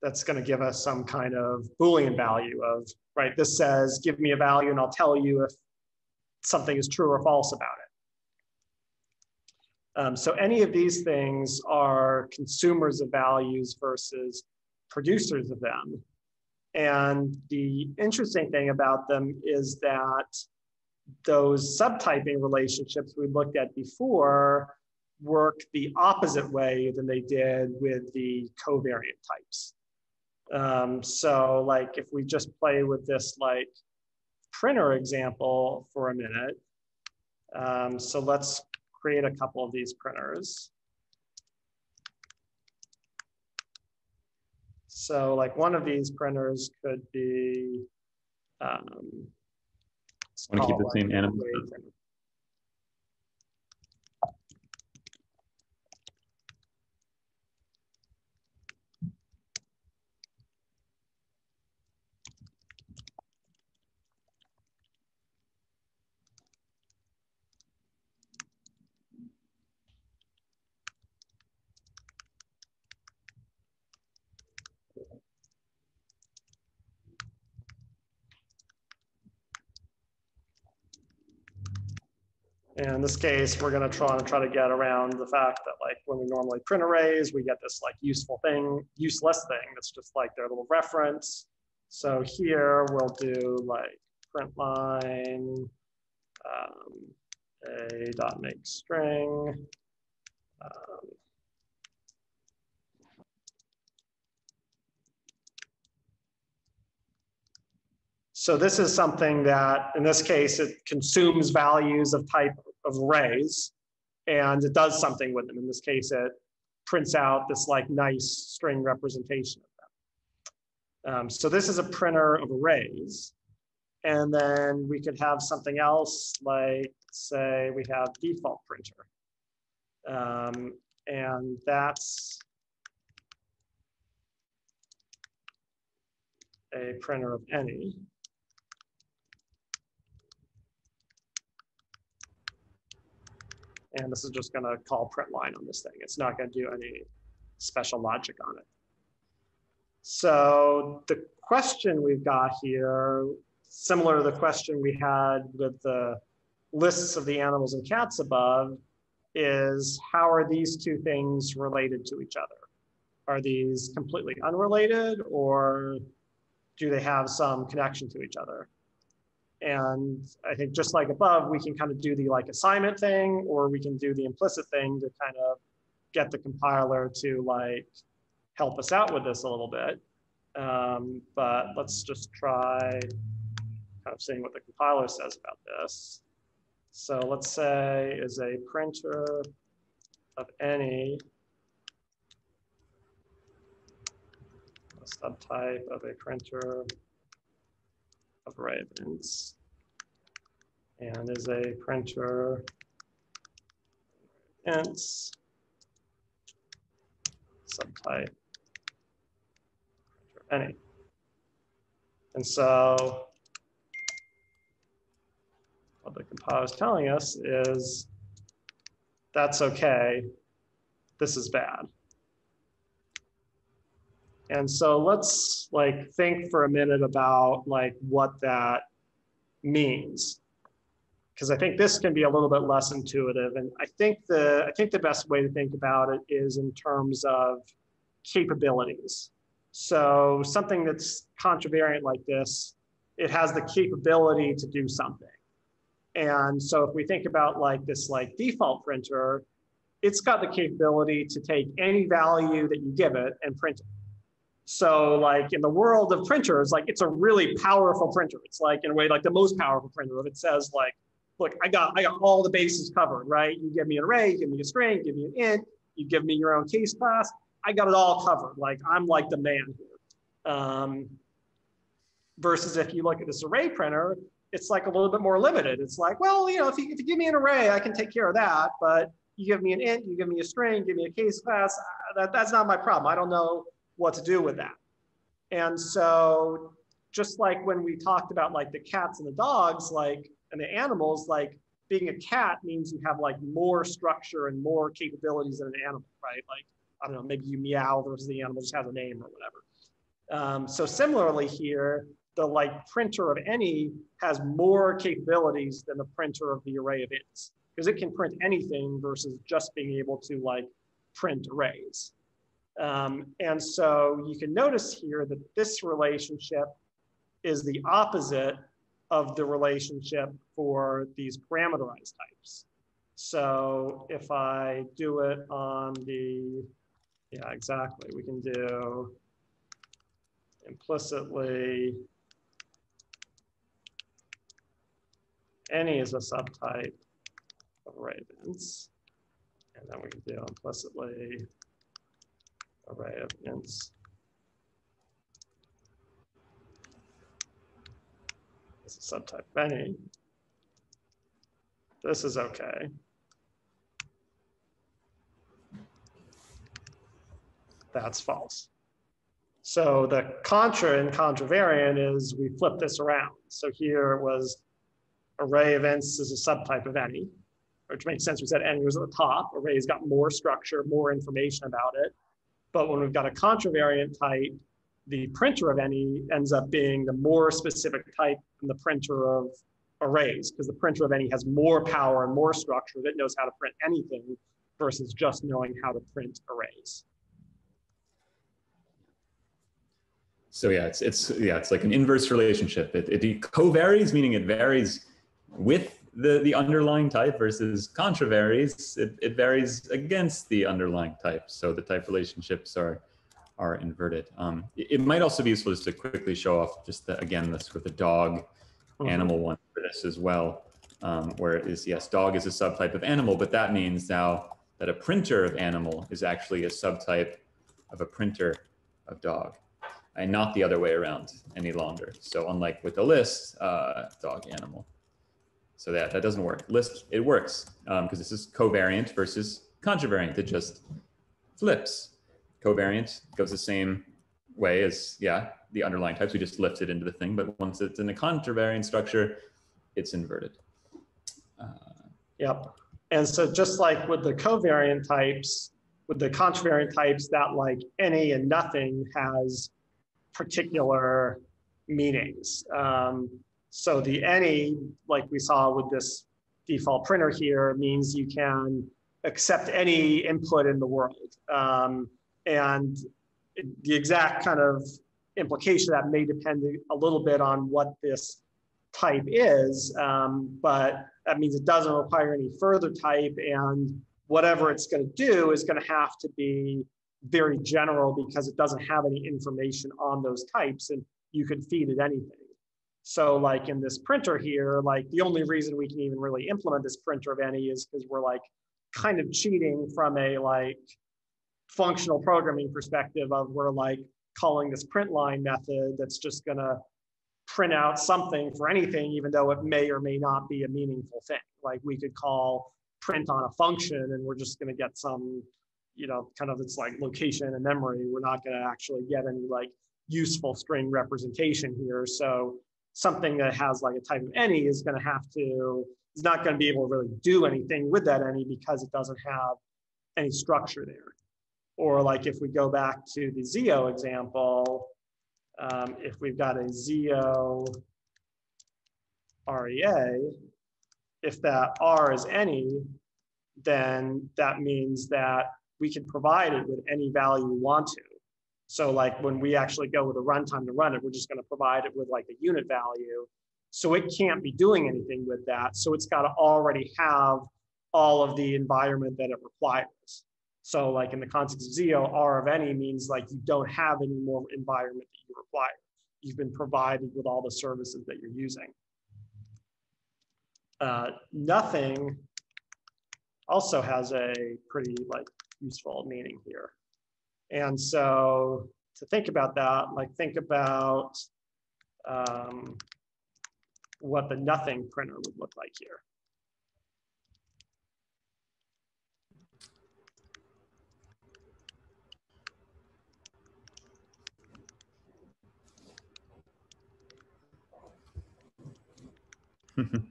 That's going to give us some kind of Boolean value of, right, this says, give me a value and I'll tell you if something is true or false about it. Um, so any of these things are consumers of values versus producers of them. And the interesting thing about them is that those subtyping relationships we looked at before work the opposite way than they did with the covariant types. Um, so like if we just play with this like printer example for a minute. Um, so let's create a couple of these printers. So like one of these printers could be, um, want to keep the same animal. In this case, we're going to try and try to get around the fact that like when we normally print arrays, we get this like useful thing, useless thing that's just like their little reference. So here we'll do like print line um, a dot make string. Um, So this is something that, in this case, it consumes values of type of arrays, and it does something with them. In this case, it prints out this like nice string representation of them. Um, so this is a printer of arrays. And then we could have something else like, say, we have default printer. Um, and that's a printer of any. And this is just gonna call print line on this thing. It's not gonna do any special logic on it. So the question we've got here, similar to the question we had with the lists of the animals and cats above, is how are these two things related to each other? Are these completely unrelated or do they have some connection to each other? And I think just like above, we can kind of do the like assignment thing, or we can do the implicit thing to kind of get the compiler to like help us out with this a little bit. Um, but let's just try kind of seeing what the compiler says about this. So let's say is a printer of any subtype of a printer of ravens. and is a printer int subtype any. And so what the compiler is telling us is that's okay, this is bad. And so let's like think for a minute about like what that means. Because I think this can be a little bit less intuitive. And I think the I think the best way to think about it is in terms of capabilities. So something that's contravariant like this, it has the capability to do something. And so if we think about like this like default printer, it's got the capability to take any value that you give it and print it. So like in the world of printers, like it's a really powerful printer. It's like in a way like the most powerful printer. If it says like, look, I got I got all the bases covered, right? You give me an array, give me a string, give me an int, you give me your own case class. I got it all covered. Like I'm like the man here. Um, versus if you look at this array printer, it's like a little bit more limited. It's like, well, you know, if you, if you give me an array, I can take care of that. But you give me an int, you give me a string, give me a case class, that, that's not my problem. I don't know what to do with that. And so just like when we talked about like the cats and the dogs, like, and the animals, like being a cat means you have like more structure and more capabilities than an animal, right? Like, I don't know, maybe you meow versus the animal just has a name or whatever. Um, so similarly here, the like printer of any has more capabilities than the printer of the array of ints because it can print anything versus just being able to like print arrays. Um, and so you can notice here that this relationship is the opposite of the relationship for these parameterized types. So if I do it on the, yeah, exactly, we can do implicitly any is a subtype of array events. And then we can do implicitly array of ints. It's a subtype of any. This is okay. That's false. So the contra in contravariant is we flip this around. So here it was array of ints is a subtype of any, which makes sense. We said any was at the top. Array's got more structure, more information about it. But when we've got a contravariant type, the printer of any ends up being the more specific type than the printer of arrays, because the printer of any has more power and more structure that knows how to print anything versus just knowing how to print arrays. So yeah, it's it's yeah, it's like an inverse relationship. It, it co-varies, meaning it varies with the, the underlying type versus contravaries, it, it varies against the underlying type. So the type relationships are are inverted. Um, it, it, might also be useful just to quickly show off just the, again this with the dog mm-hmm. animal one for this as well, um, where it is yes, dog is a subtype of animal, but that means now that a printer of animal is actually a subtype of a printer of dog and not the other way around any longer. So unlike with the list, uh, dog animal. So that, that doesn't work. List, it works because um, this is covariant versus contravariant. It just flips. Covariant goes the same way as, yeah, the underlying types. We just lift it into the thing. But once it's in a contravariant structure, it's inverted. Uh, yep. And so just like with the covariant types, with the contravariant types, that like any and nothing has particular meanings. Um, so the any, like we saw with this default printer here, means you can accept any input in the world. Um, and the exact kind of implication that may depend a little bit on what this type is, um, but that means it doesn't require any further type and whatever it's going to do is going to have to be very general because it doesn't have any information on those types and you can feed it anything. So like in this printer here, like the only reason we can even really implement this printer of any is because we're like kind of cheating from a like functional programming perspective of we're like calling this print line method that's just gonna print out something for anything, even though it may or may not be a meaningful thing. Like we could call print on a function and we're just to get some, you know, kind of it's like location and memory. We're not to actually get any like useful string representation here. So something that has like a type of any is going to have to, is not going to be able to really do anything with that any because it doesn't have any structure there. Or like if we go back to the ZIO example, um, if we've got a ZIO REA, if that R is any, then that means that we can provide it with any value we want to. So like when we actually go with a runtime to run it, we're just going to provide it with like a unit value. So it can't be doing anything with that. So it's got to already have all of the environment that it requires. So like in the context of ZIO, R of any means like you don't have any more environment that you require. You've been provided with all the services that you're using. Uh, nothing also has a pretty like useful meaning here. And so to think about that, like think about um, what the nothing printer would look like here.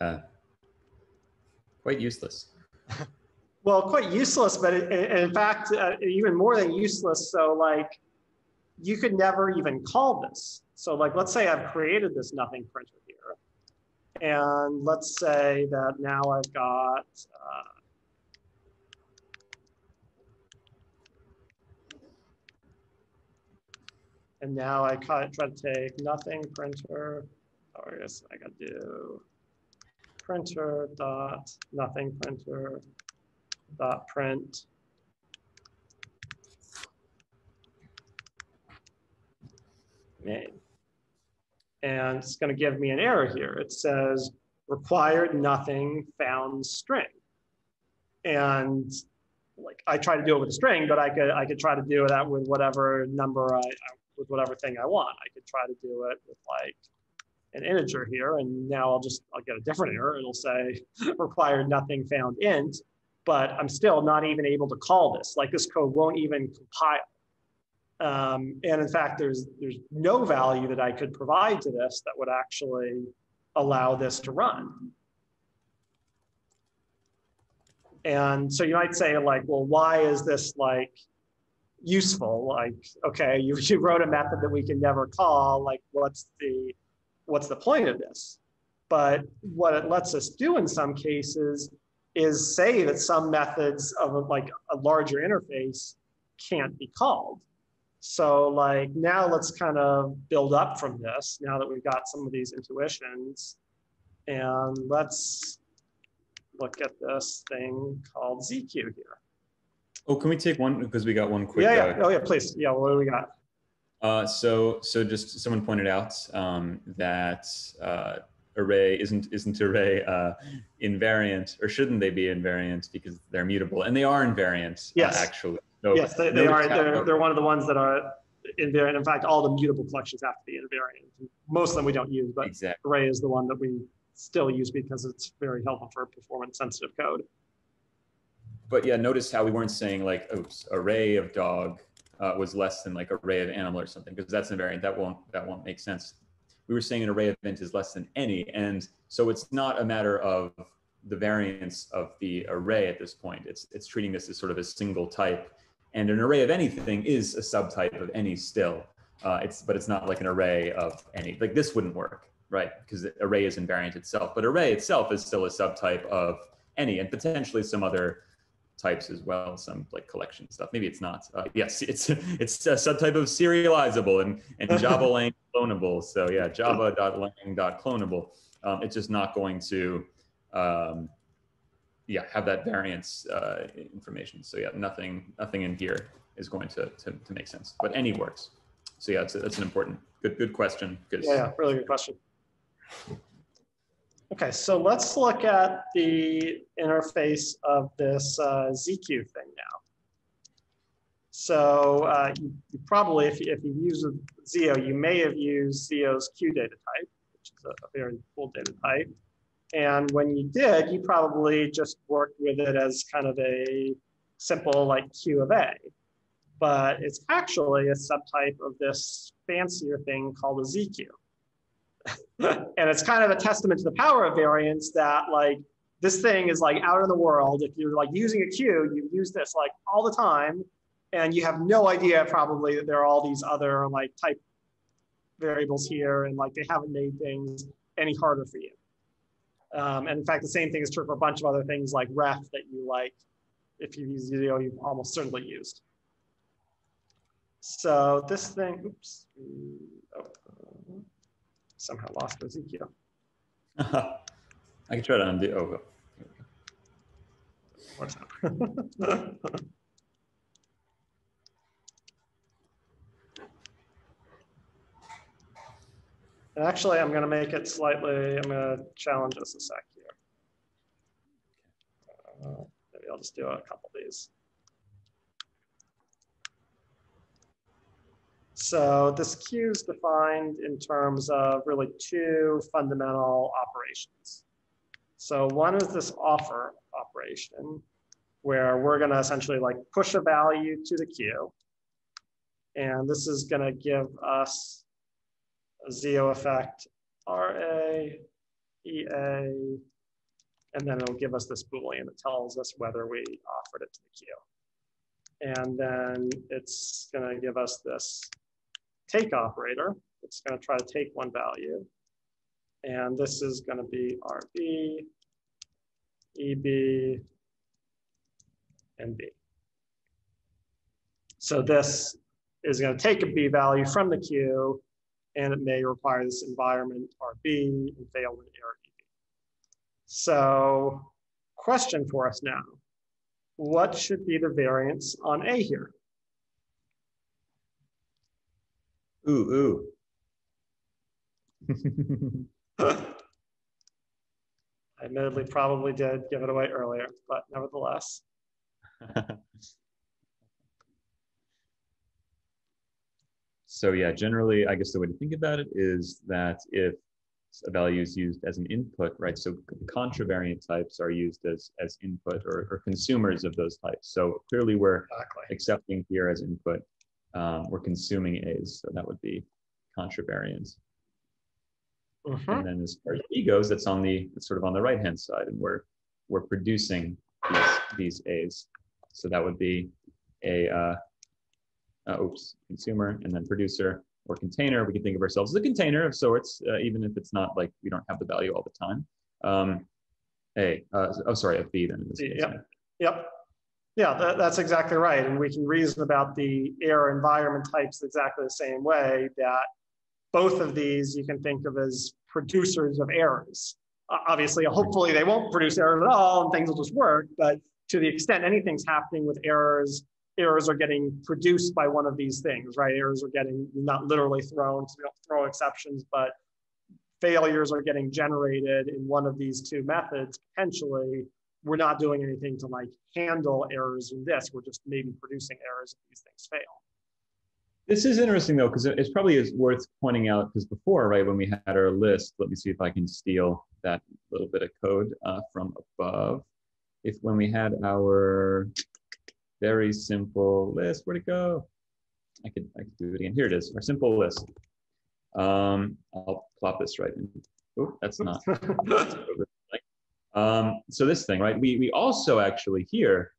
yeah. Quite useless. Well, quite useless, but in fact, uh, even more than useless. So like, you could never even call this. So like, let's say I've created this nothing printer here. And let's say that now I've got, uh, and now I try to take nothing printer or I guess I got to do printer dot nothing printer dot print name. And it's going to give me an error here. It says required nothing found string. And like I try to do it with a string, but I could I could try to do that with whatever number I, with whatever thing I want. I could try to do it with like an integer here, and now I'll just, I'll get a different error. It'll say required nothing found int, but I'm still not even able to call this. Like this code won't even compile. Um, and in fact, there's, there's no value that I could provide to this that would actually allow this to run. And so you might say like, well, why is this like useful? Like, okay, you, you wrote a method that we can never call. Like, what's the what's the point of this? But what it lets us do in some cases is say that some methods of a, like a larger interface can't be called. So like now let's kind of build up from this now that we've got some of these intuitions and let's look at this thing called ZQueue here. Oh, can we take one because we got one quick? Yeah, yeah. Uh, oh, yeah. Please. Yeah. What do we got? Uh, so, so just someone pointed out um, that uh, array isn't isn't array uh, invariant, or shouldn't they be invariant because they're mutable, and they are invariant. Uh, yes, actually. So yes, they, they are. They're, they're one of the ones that are invariant. In fact, all the mutable collections have to be invariant. Most of them we don't use, but exactly. array is the one that we still use because it's very helpful for performance sensitive code. But yeah, notice how we weren't saying like, oops, array of dog uh, was less than like array of animal or something, because that's invariant. That won't that won't make sense. We were saying an array of int is less than any, and so it's not a matter of the variance of the array at this point. It's it's treating this as sort of a single type, and an array of anything is a subtype of any still. Uh, it's but it's not like an array of any. Like this wouldn't work, right? Because array is invariant itself, but array itself is still a subtype of any, and potentially some other types as well, some like collection stuff. Maybe it's not. Uh, yes, it's it's a subtype of serializable and, and Java lang Cloneable. So yeah, java.lang.Cloneable. Um, it's just not going to um, yeah have that variance uh, information. So yeah, nothing nothing in here is going to, to, to make sense. But any works. So yeah, that's, an important good good question. Good. Yeah, yeah, really good question. Okay, so let's look at the interface of this uh, ZQueue thing now. So uh, you, you, probably, if, if you use ZIO, you may have used ZIO's Queue data type, which is a, a very cool data type. And when you did, you probably just worked with it as kind of a simple like Queue of A. But it's actually a subtype of this fancier thing called a ZQueue. and it's kind of a testament to the power of variance that like this thing is like out in the world. If you're like using a Queue, you use this like all the time, and you have no idea probably that there are all these other like type variables here, and like they haven't made things any harder for you. Um, and in fact, the same thing is true for a bunch of other things like ref that you like, if you use ZIO, you've almost certainly used. So this thing, oops, oh, somehow lost Ezekiel. I can try to undo, oh, What's up? And actually, I'm going to make it slightly, I'm going to challenge us a sec here. Uh, maybe I'll just do a couple of these. So this queue is defined in terms of really two fundamental operations. So one is this offer operation, where we're going to essentially like push a value to the queue. And this is going to give us ZIO effect, RA, EA, and then it'll give us this Boolean that tells us whether we offered it to the queue. And then it's gonna give us this take operator. It's gonna try to take one value. And this is gonna be RB, EB, and B. So this is gonna take a B value from the queue and it may require this environment RB and fail in error EB. So question for us now, what should be the variance on A here? Ooh, ooh. I admittedly probably did give it away earlier, but nevertheless. So yeah, generally, I guess the way to think about it is that if a value is used as an input, right? So contravariant types are used as, as input or, or consumers of those types. So clearly we're exactly. accepting here as input, um, we're consuming A's. So that would be contravariant. Mm-hmm. And then as far as B goes, that's on the, it's sort of on the right-hand side and we're, we're producing these, these A's. So that would be a, uh, uh, oops, consumer and then producer or container. We can think of ourselves as a container of sorts, uh, even if it's not like we don't have the value all the time. Um, a, uh, oh, sorry, a B then in this case. Yep. Yep. Yeah, that, that's exactly right. And we can reason about the error environment types exactly the same way that both of these you can think of as producers of errors. Uh, obviously, hopefully they won't produce errors at all and things will just work. But to the extent anything's happening with errors errors are getting produced by one of these things, right? Errors are getting not literally thrown, so we don't throw exceptions, but failures are getting generated in one of these two methods potentially. We're not doing anything to like handle errors in this. We're just maybe producing errors if these things fail. This is interesting though, because it's probably is worth pointing out because before, right, when we had our list, let me see if I can steal that little bit of code uh, from above. If when we had our very simple list. Where'd it go? I could, I could do it again. Here it is, our simple list. Um, I'll plop this right in. Oh, that's not. um, so this thing, right? We, we also actually here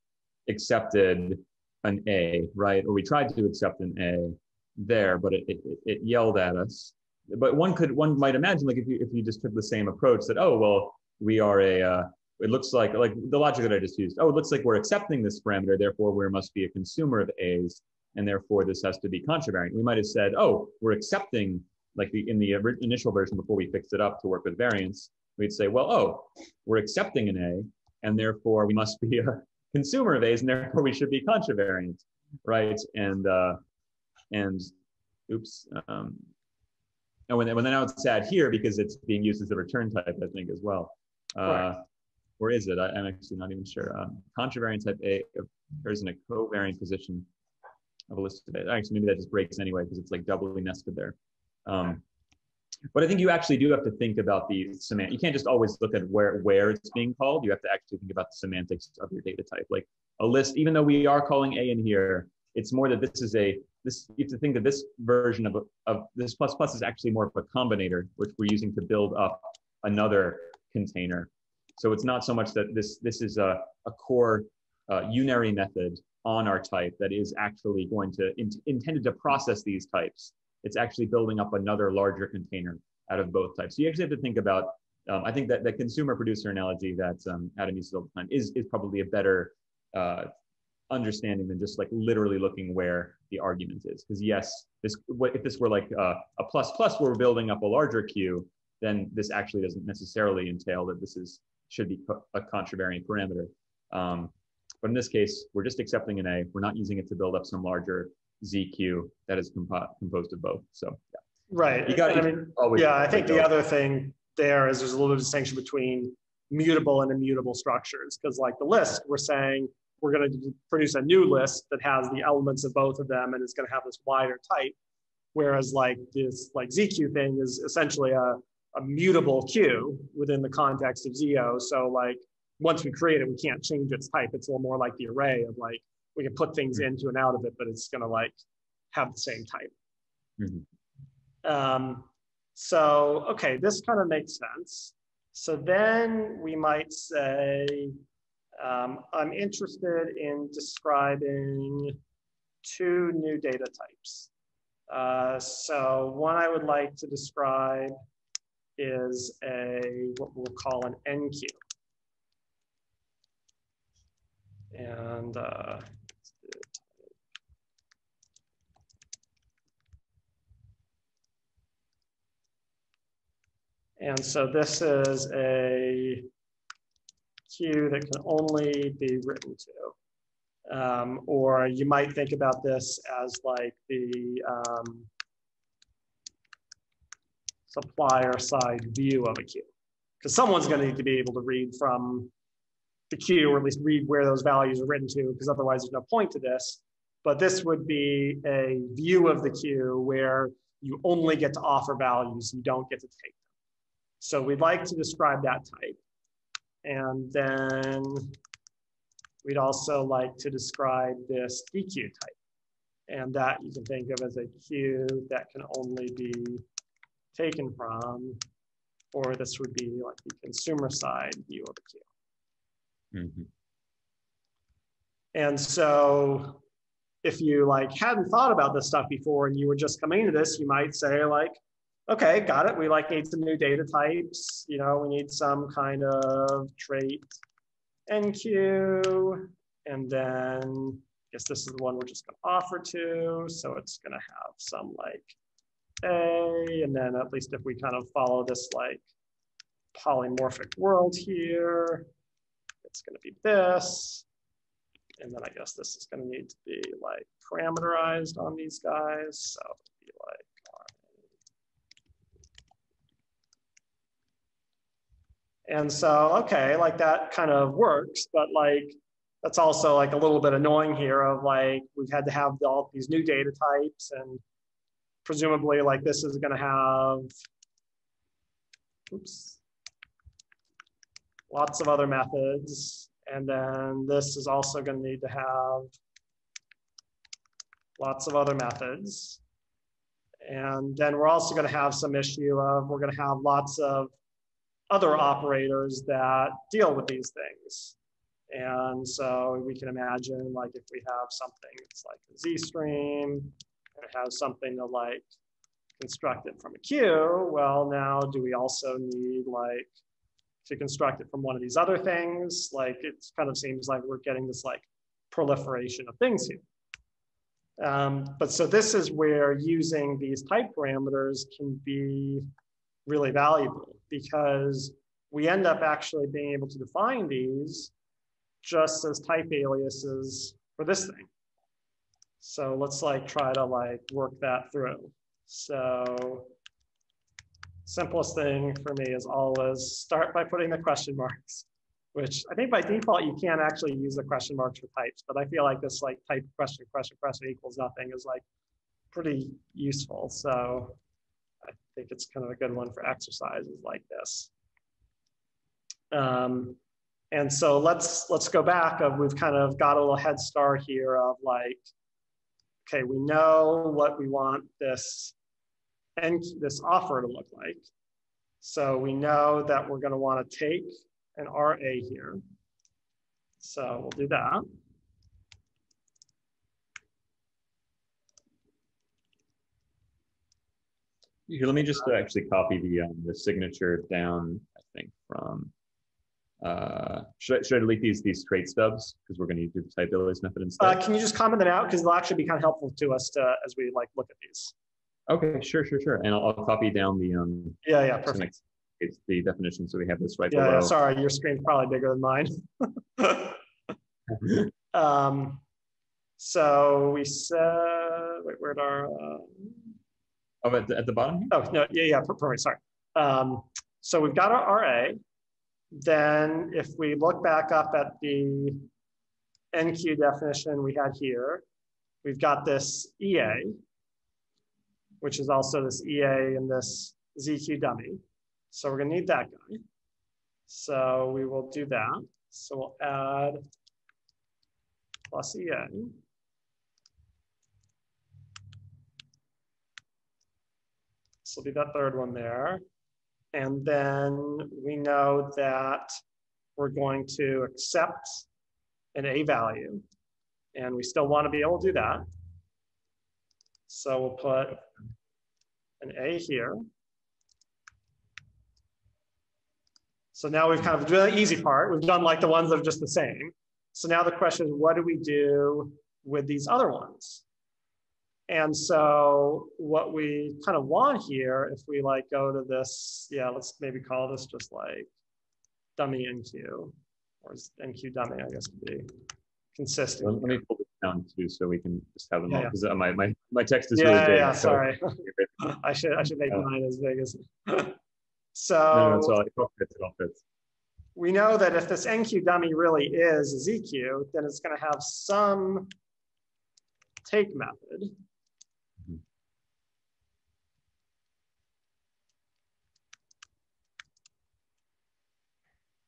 accepted an A, right? Or we tried to accept an A there, but it, it, it yelled at us. But one could, one might imagine like if you, if you just took the same approach that, oh, well, we are a, uh, it looks like like the logic that I just used. Oh, it looks like we're accepting this parameter, therefore we must be a consumer of A's, and therefore this has to be contravariant. We might have said, oh, we're accepting like the in the initial version before we fixed it up to work with variance. We'd say, well, oh, we're accepting an A, and therefore we must be a consumer of A's, and therefore we should be contravariant, right? And uh, and oops. Um, and when, when now it's sad here because it's being used as a return type, I think, as well. Uh, or is it? I, am actually not even sure. Um, contravariant type A occurs in a covariant position of a list of it. Actually, maybe that just breaks anyway because it's like doubly nested there. Um, but I think you actually do have to think about the semantic. You can't just always look at where where it's being called. You have to actually think about the semantics of your data type. Like a list, even though we are calling A in here, it's more that this is a this. You have to think that this version of of this plus plus is actually more of a combinator, which we're using to build up another container. So it's not so much that this this is a a core uh, unary method on our type that is actually going to in, intended to process these types it's actually building up another larger container out of both types. So you actually have to think about, um, I think that the consumer producer analogy that um, Adam uses all the time is, is probably a better uh, understanding than just like literally looking where the argument is. Because yes, this if this were like uh, a plus plus where we're building up a larger queue, then this actually doesn't necessarily entail that this is should be a contravariant parameter. Um, but in this case, we're just accepting an A. We're not using it to build up some larger ZQueue that is compo- composed of both. So yeah. Right. You got. I mean, yeah. I think the other thing there is there's a little bit of distinction between mutable and immutable structures because, like the list, we're saying we're going to produce a new list that has the elements of both of them and it's going to have this wider type. Whereas, like this, like ZQueue thing is essentially a, a mutable queue within the context of ZIO. So, like once we create it, we can't change its type. It's a little more like the array of like we can put things into and out of it, but it's going to like have the same type. Mm-hmm. Um, so, okay, this kind of makes sense. So then we might say, um, I'm interested in describing two new data types. Uh, so one I would like to describe is a, what we'll call an NQ. And uh, And so this is a queue that can only be written to. Um, or you might think about this as like the um, supplier side view of a queue. Because someone's going to need to be able to read from the queue, or at least read where those values are written to, because otherwise there's no point to this. But this would be a view of the queue where you only get to offer values, you don't get to take them. So we'd like to describe that type. And then we'd also like to describe this DQ type. And that you can think of as a queue that can only be taken from, or this would be like the consumer side view of a queue. Mm -hmm. And so if you like hadn't thought about this stuff before and you were just coming into this, you might say like, okay, got it. We like need some new data types. You know, we need some kind of trait NQ. And then I guess this is the one we're just gonna offer to. So it's gonna have some like A, and then at least if we kind of follow this like polymorphic world here, it's gonna be this. And then I guess this is gonna need to be like parameterized on these guys. So be like And so, okay, like that kind of works, but like that's also like a little bit annoying here of like we've had to have all these new data types and presumably like this is going to have oops lots of other methods and then this is also going to need to have lots of other methods and then we're also going to have some issue of we're going to have lots of other operators that deal with these things. And so we can imagine like if we have something that's like a ZStream, has something to like construct it from a queue, well, now do we also need like to construct it from one of these other things? Like it kind of seems like we're getting this like proliferation of things here. Um, but so this is where using these type parameters can be really valuable because we end up actually being able to define these just as type aliases for this thing. So let's like try to like work that through. So simplest thing for me is always start by putting the question marks. which I think by default you can't actually use the question marks for types, but I feel like this like type question, question, question equals nothing is like pretty useful. So I think it's kind of a good one for exercises like this. Um, and so let's let's go back of we've kind of got a little head start here of like, okay, we know what we want this and this offer to look like. So we know that we're going to want to take an RA here. So we'll do that. Here, let me just actually copy the um, the signature down. I think from. Uh, should I, should I delete these these trait stubs because we're going to use the type alias method instead? Uh, can you just comment them out because they'll actually be kind of helpful to us to, as we like look at these. Okay, sure, sure, sure. And I'll, I'll copy down the um. Yeah, yeah, perfect. It's the definition, so we have this right yeah, below. Yeah, sorry, your screen's probably bigger than mine. um, so we said, wait, where'd our? Uh, oh, at the, at the bottom. Here? Oh no, yeah, yeah, perfect. Sorry. Um, so we've got our RA. Then if we look back up at the NQ definition we had here, we've got this EA, which is also this EA and this ZQueue dummy. So we're gonna need that guy. So we will do that. So we'll add plus EA. This will be that third one there. And then we know that we're going to accept an A value. And we still want to be able to do that. So we'll put an A here. So now we've kind of done the easy part. We've done like the ones that are just the same. So now the question is, what do we do with these other ones? And so what we kind of want here, if we like go to this, yeah, let's maybe call this just like dummy NQ, or NQ dummy, I guess would be consistent. Let, let me pull this down too, so we can just have them Yeah, all, yeah. because uh, my, my, my text is Yeah, really big. yeah, so- sorry. I should, I should make mine as big as. No, no, it's So all, it all fits, it all fits. we know that if this NQ dummy really is a ZQueue, then it's gonna have some take method.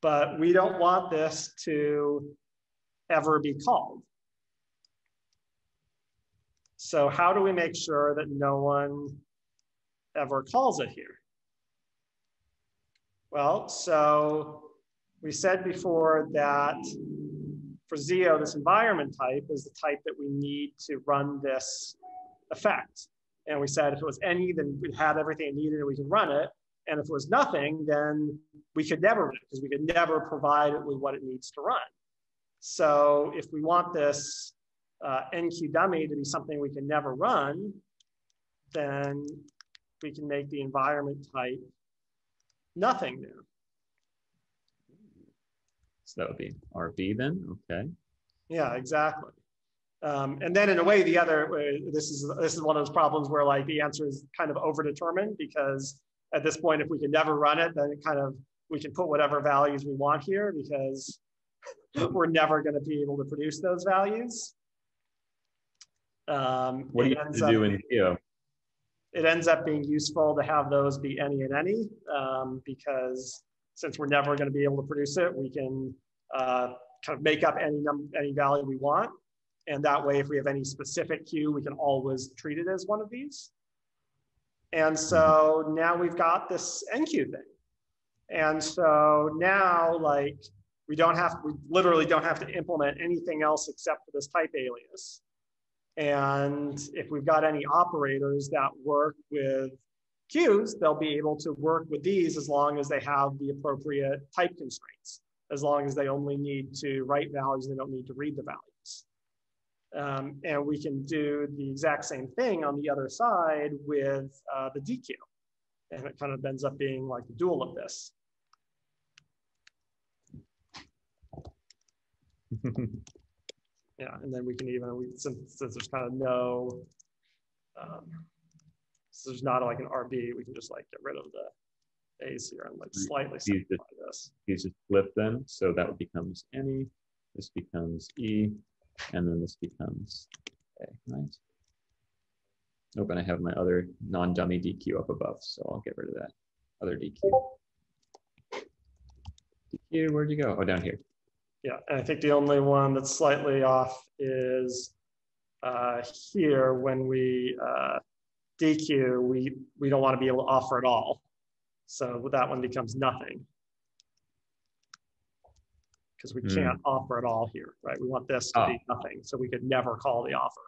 But we don't want this to ever be called. So how do we make sure that no one ever calls it here? Well, so we said before that for ZIO, this environment type is the type that we need to run this effect. And we said if it was any, then we had everything it needed and we could run it. And if it was nothing, then we could never run it because we could never provide it with what it needs to run. So if we want this uh, NQ dummy to be something we can never run, then we can make the environment type nothing there. So that would be RB then, okay. Yeah, exactly. Um, and then in a way, the other uh, this is this is one of those problems where like the answer is kind of overdetermined because at this point, if we can never run it, then it kind of we can put whatever values we want here because we're never going to be able to produce those values. Um, What do it you have ends to up- do in ZIO? it ends up being useful to have those be any and any um, because since we're never going to be able to produce it, we can uh, kind of make up any num any value we want. And that way, if we have any specific Queue, we can always treat it as one of these. And so now we've got this NQ thing. And so now, like, we don't have, we literally don't have to implement anything else except for this type alias. And if we've got any operators that work with queues, they'll be able to work with these as long as they have the appropriate type constraints, as long as they only need to write values, they don't need to read the values. Um, and we can do the exact same thing on the other side with uh, the DQ. And it kind of ends up being like the dual of this. Yeah, and then we can even, we, since, since there's kind of no, um, so there's not like an RB, we can just like get rid of the A's here and like slightly simplify this. These just flip them, so that becomes any, this becomes E, and then this becomes A, right? And I have my other non-dummy DQ up above, so I'll get rid of that other DQ. DQ, where'd you go? Oh, down here. Yeah, and I think the only one that's slightly off is uh, here when we uh, DQ, we, we don't want to be able to offer at all. So that one becomes nothing. Because we Hmm. can't offer at all here, right? We want this to Ah. be nothing, so we could never call the offer.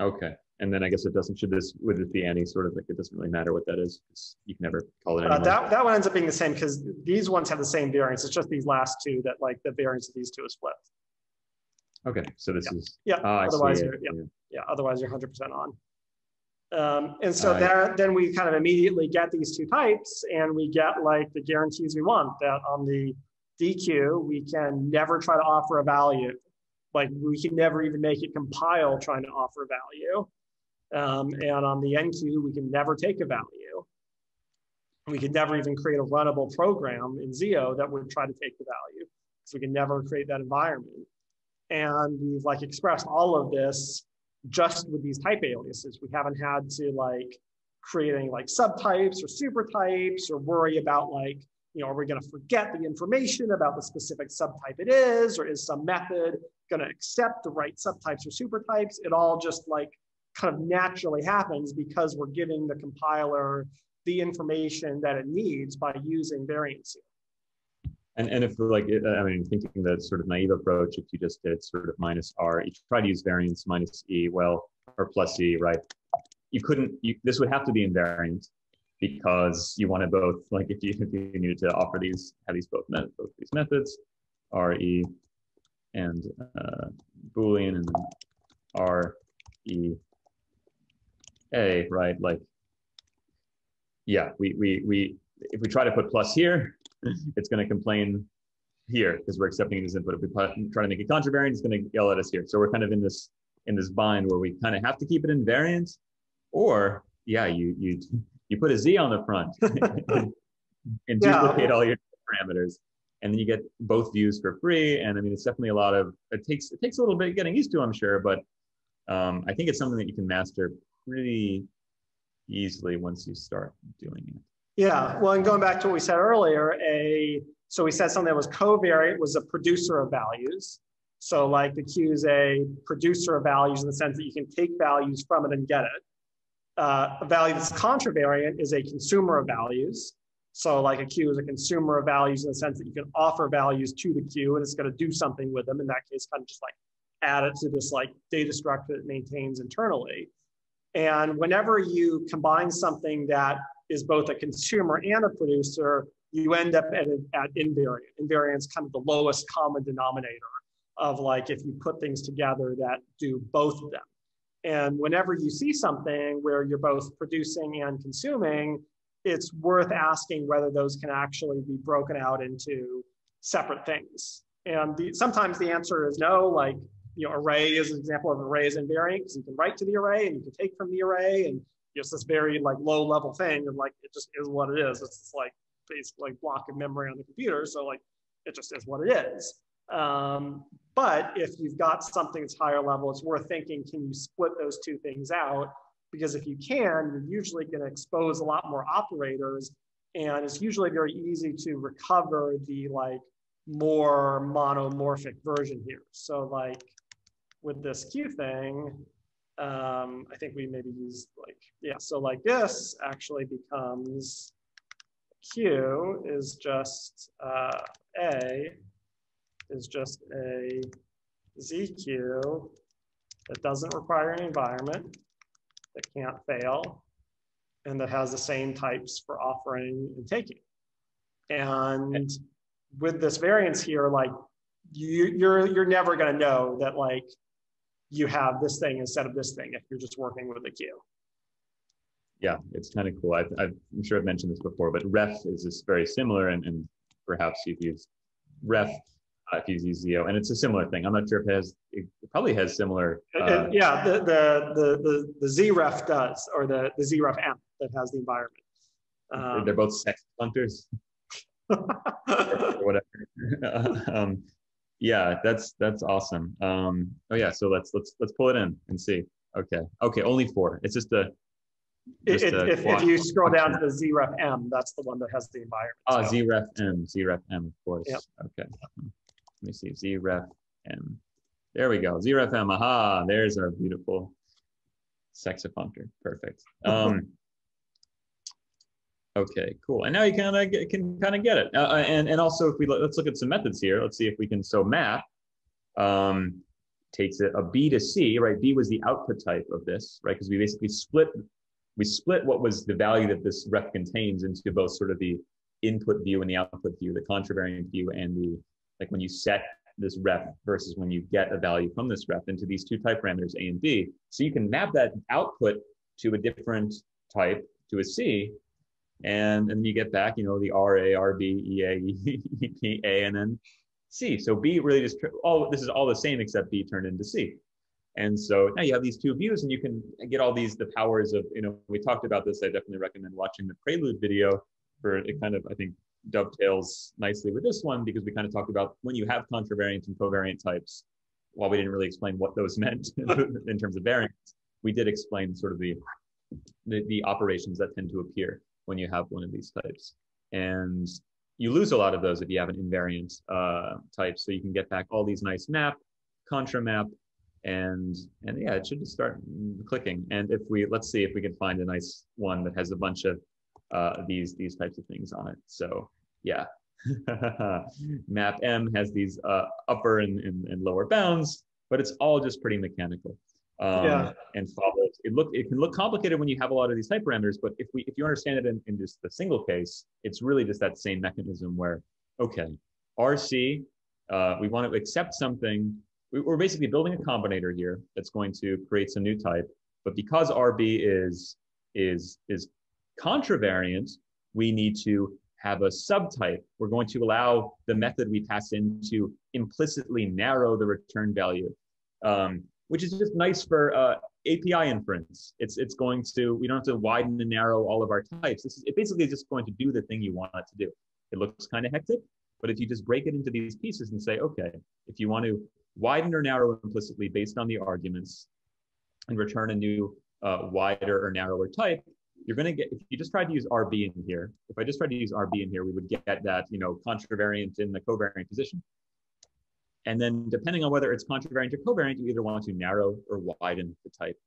Okay, and then I guess it doesn't, should this, would it be any sort of like, it doesn't really matter what that is, 'cause you can never call it Uh, that, that one ends up being the same because these ones have the same variance. It's just these last two that like the variance of these two is flipped. Okay, so this is, Yeah, ah, I otherwise you're, yeah. yeah. yeah, otherwise you're 100% on. Um, and so there, then we kind of immediately get these two types and we get like the guarantees we want that on the DQ, we can never try to offer a value. Like we can never even make it compile trying to offer a value. Um, and on the NQ, we can never take a value. We can never even create a runnable program in ZIO that would try to take the value. So we can never create that environment. And we've like expressed all of this just with these type aliases. We haven't had to like creating like subtypes or supertypes or worry about like, you know, are we going to forget the information about the specific subtype it is, or is some method going to accept the right subtypes or supertypes? It all just like kind of naturally happens because we're giving the compiler the information that it needs by using variance. And, and if like, I mean, thinking that sort of naive approach, if you just did sort of minus R, you try to use variance minus E, well, or plus E, right? You couldn't, you, this would have to be invariant because you want to both, like if you, if you needed to offer these, have these both, met, both these methods, R, E, and uh, Boolean and R, E, A, right? Like, yeah, we, we, we, if we try to put plus here, it's going to complain here because we're accepting this input. If we try to make it contravariant, it's going to yell at us here. So we're kind of in this in this bind where we kind of have to keep it invariant, or yeah, you you you put a z on the front and Yeah. duplicate all your parameters, and then you get both views for free. And I mean, it's definitely a lot of it takes it takes a little bit getting used to, I'm sure, but um, I think it's something that you can master pretty easily once you start doing it. Yeah, well, and going back to what we said earlier, a so we said something that was covariant was a producer of values. So like the Queue is a producer of values in the sense that you can take values from it and get it. Uh, a value that's contravariant is a consumer of values. So like a queue is a consumer of values in the sense that you can offer values to the queue and it's going to do something with them. In that case, kind of just like add it to this like data structure that maintains internally. And whenever you combine something that is both a consumer and a producer, you end up at, at invariant. Invariant is kind of the lowest common denominator of like if you put things together that do both of them. And whenever you see something where you're both producing and consuming, it's worth asking whether those can actually be broken out into separate things. And the, sometimes the answer is no, like, you know, array is an example of array is invariant because you can write to the array and you can take from the array and just this very like low level thing and like it just is what it is. It's like basically like block of memory on the computer. So like it just is what it is. Um, but if you've got something that's higher level, it's worth thinking, can you split those two things out? Because if you can, you're usually going to expose a lot more operators and it's usually very easy to recover the like more monomorphic version here. So like with this Queue thing, um, I think we maybe use like, yeah, so like this actually becomes Queue is just uh, A is just a ZQueue that doesn't require an environment, that can't fail, and that has the same types for offering and taking. And with this variance here, like you, you're you're never going to know that like you have this thing instead of this thing if you're just working with a queue. Yeah, it's kind of cool. I've, I'm sure I've mentioned this before, but ref is this very similar, and, and perhaps you've used ref if you use ZIO, and it's a similar thing. I'm not sure if it has. It probably has similar. Uh, yeah, the, the the the the ZRef does, or the the ZREF M that has the environment. Um, They're both sex functors or whatever. um, yeah, that's that's awesome. Um, oh yeah, so let's let's let's pull it in and see. Okay, okay, only four. It's just a. Just it- a if, if you scroll down to the ZRefM, that's the one that has the environment. Ah, So- ZREF M, ZREF M, of course. Yep. Okay. Let me see, ZREF M. There we go, ZRefM. Aha, there's our beautiful sexafunctor. Perfect. Um, okay, cool. And now you kind of can kind of get it. Uh, uh, and and also, if we let's look at some methods here. Let's see if we can. So map um, takes a, a B to C, right? B was the output type of this, right? Because we basically split we split what was the value that this ref contains into both sort of the input view and the output view, the contravariant view and the like when you set this ref versus when you get a value from this ref into these two type parameters A and B. So you can map that output to a different type to a C, and and you get back, you know, the RA, RB, EA, EB, A, and then C. So B really just all this is all the same except B turned into C. And so now you have these two views and you can get all these, the powers of, you know, we talked about this. I definitely recommend watching the Prelude video for it kind of, I think, dovetails nicely with this one because we kind of talked about when you have contravariant and covariant types, while we didn't really explain what those meant in terms of variance, we did explain sort of the, the, the operations that tend to appear when you have one of these types. And you lose a lot of those if you have an invariant uh, type. So you can get back all these nice map, contra map, and and yeah, it should just start clicking. And if we let's see if we can find a nice one that has a bunch of uh, these these types of things on it. So yeah, map M has these uh, upper and, and, and lower bounds, but it's all just pretty mechanical. Um, Yeah. and follows. It look it can look complicated when you have a lot of these type parameters, but if we if you understand it in, in just the single case, it's really just that same mechanism where okay, RC, uh, we want to accept something. we- We're basically building a combinator here that's going to create some new type, but because RB is is is contravariant, we need to have a subtype. We're going to allow the method we pass in to implicitly narrow the return value, um, which is just nice for uh, API inference. It's it's going to we don't have to widen and narrow all of our types. This is it basically is just going to do the thing you want it to do. It looks kind of hectic, but if you just break it into these pieces and say, okay, if you want to widen or narrow implicitly based on the arguments, and return a new uh, wider or narrower type, you're going to get if you just tried to use RB in here. If I just tried to use RB in here, we would get that you know contravariant in the covariant position. And then depending on whether it's contravariant or covariant, you either want to narrow or widen the type.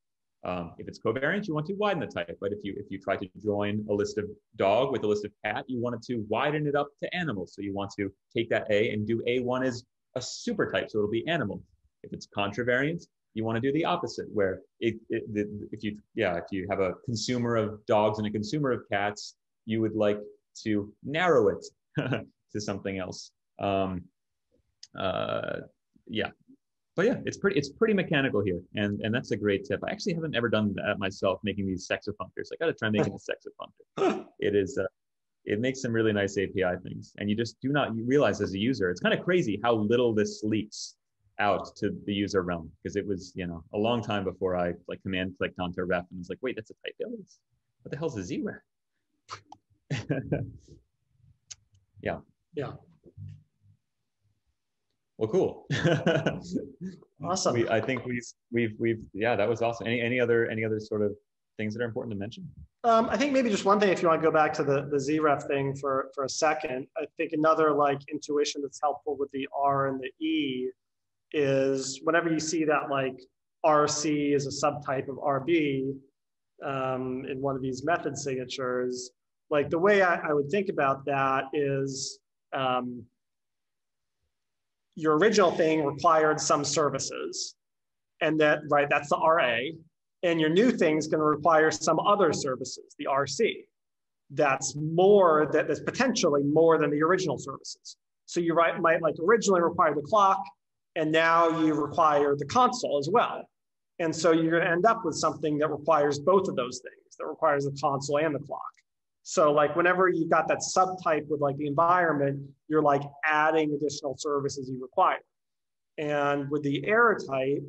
Um, if it's covariant, you want to widen the type. But if you if you try to join a list of dog with a list of cat, you want it to widen it up to animal. So you want to take that A and do A1 as a super type, so it'll be animal. If it's contravariant, you want to do the opposite, where it, it the, if you yeah if you have a consumer of dogs and a consumer of cats, you would like to narrow it to something else. Um, uh, yeah, but yeah, it's pretty it's pretty mechanical here, and and that's a great tip. I actually haven't ever done that myself, making these sexafunctors. I got to try making a sexafunctor. It is. Uh, it makes some really nice API things, and you just do not realize as a user, it's kind of crazy how little this leaks out to the user realm because it was you know a long time before I like command clicked onto ref and was like, wait, that's a type. alias. What the hell's a ZRef? yeah. Yeah. Well, cool. Awesome. We, I think we've we've we've yeah, that was awesome. Any any other any other sort of things that are important to mention? Um, I think maybe just one thing, if you want to go back to the, the ZRef thing for, for a second, I think another like intuition that's helpful with the R and the E is whenever you see that like RC is a subtype of RB um, in one of these method signatures, like the way I, I would think about that is um, your original thing required some services and that, right, that's the RA and your new thing is going to require some other services, the RC. That's more that that's potentially more than the original services. So you might like originally require the clock, and now you require the console as well. And so you're going to end up with something that requires both of those things, that requires the console and the clock. So like whenever you've got that subtype with like the environment, you're like adding additional services you require. And with the error type,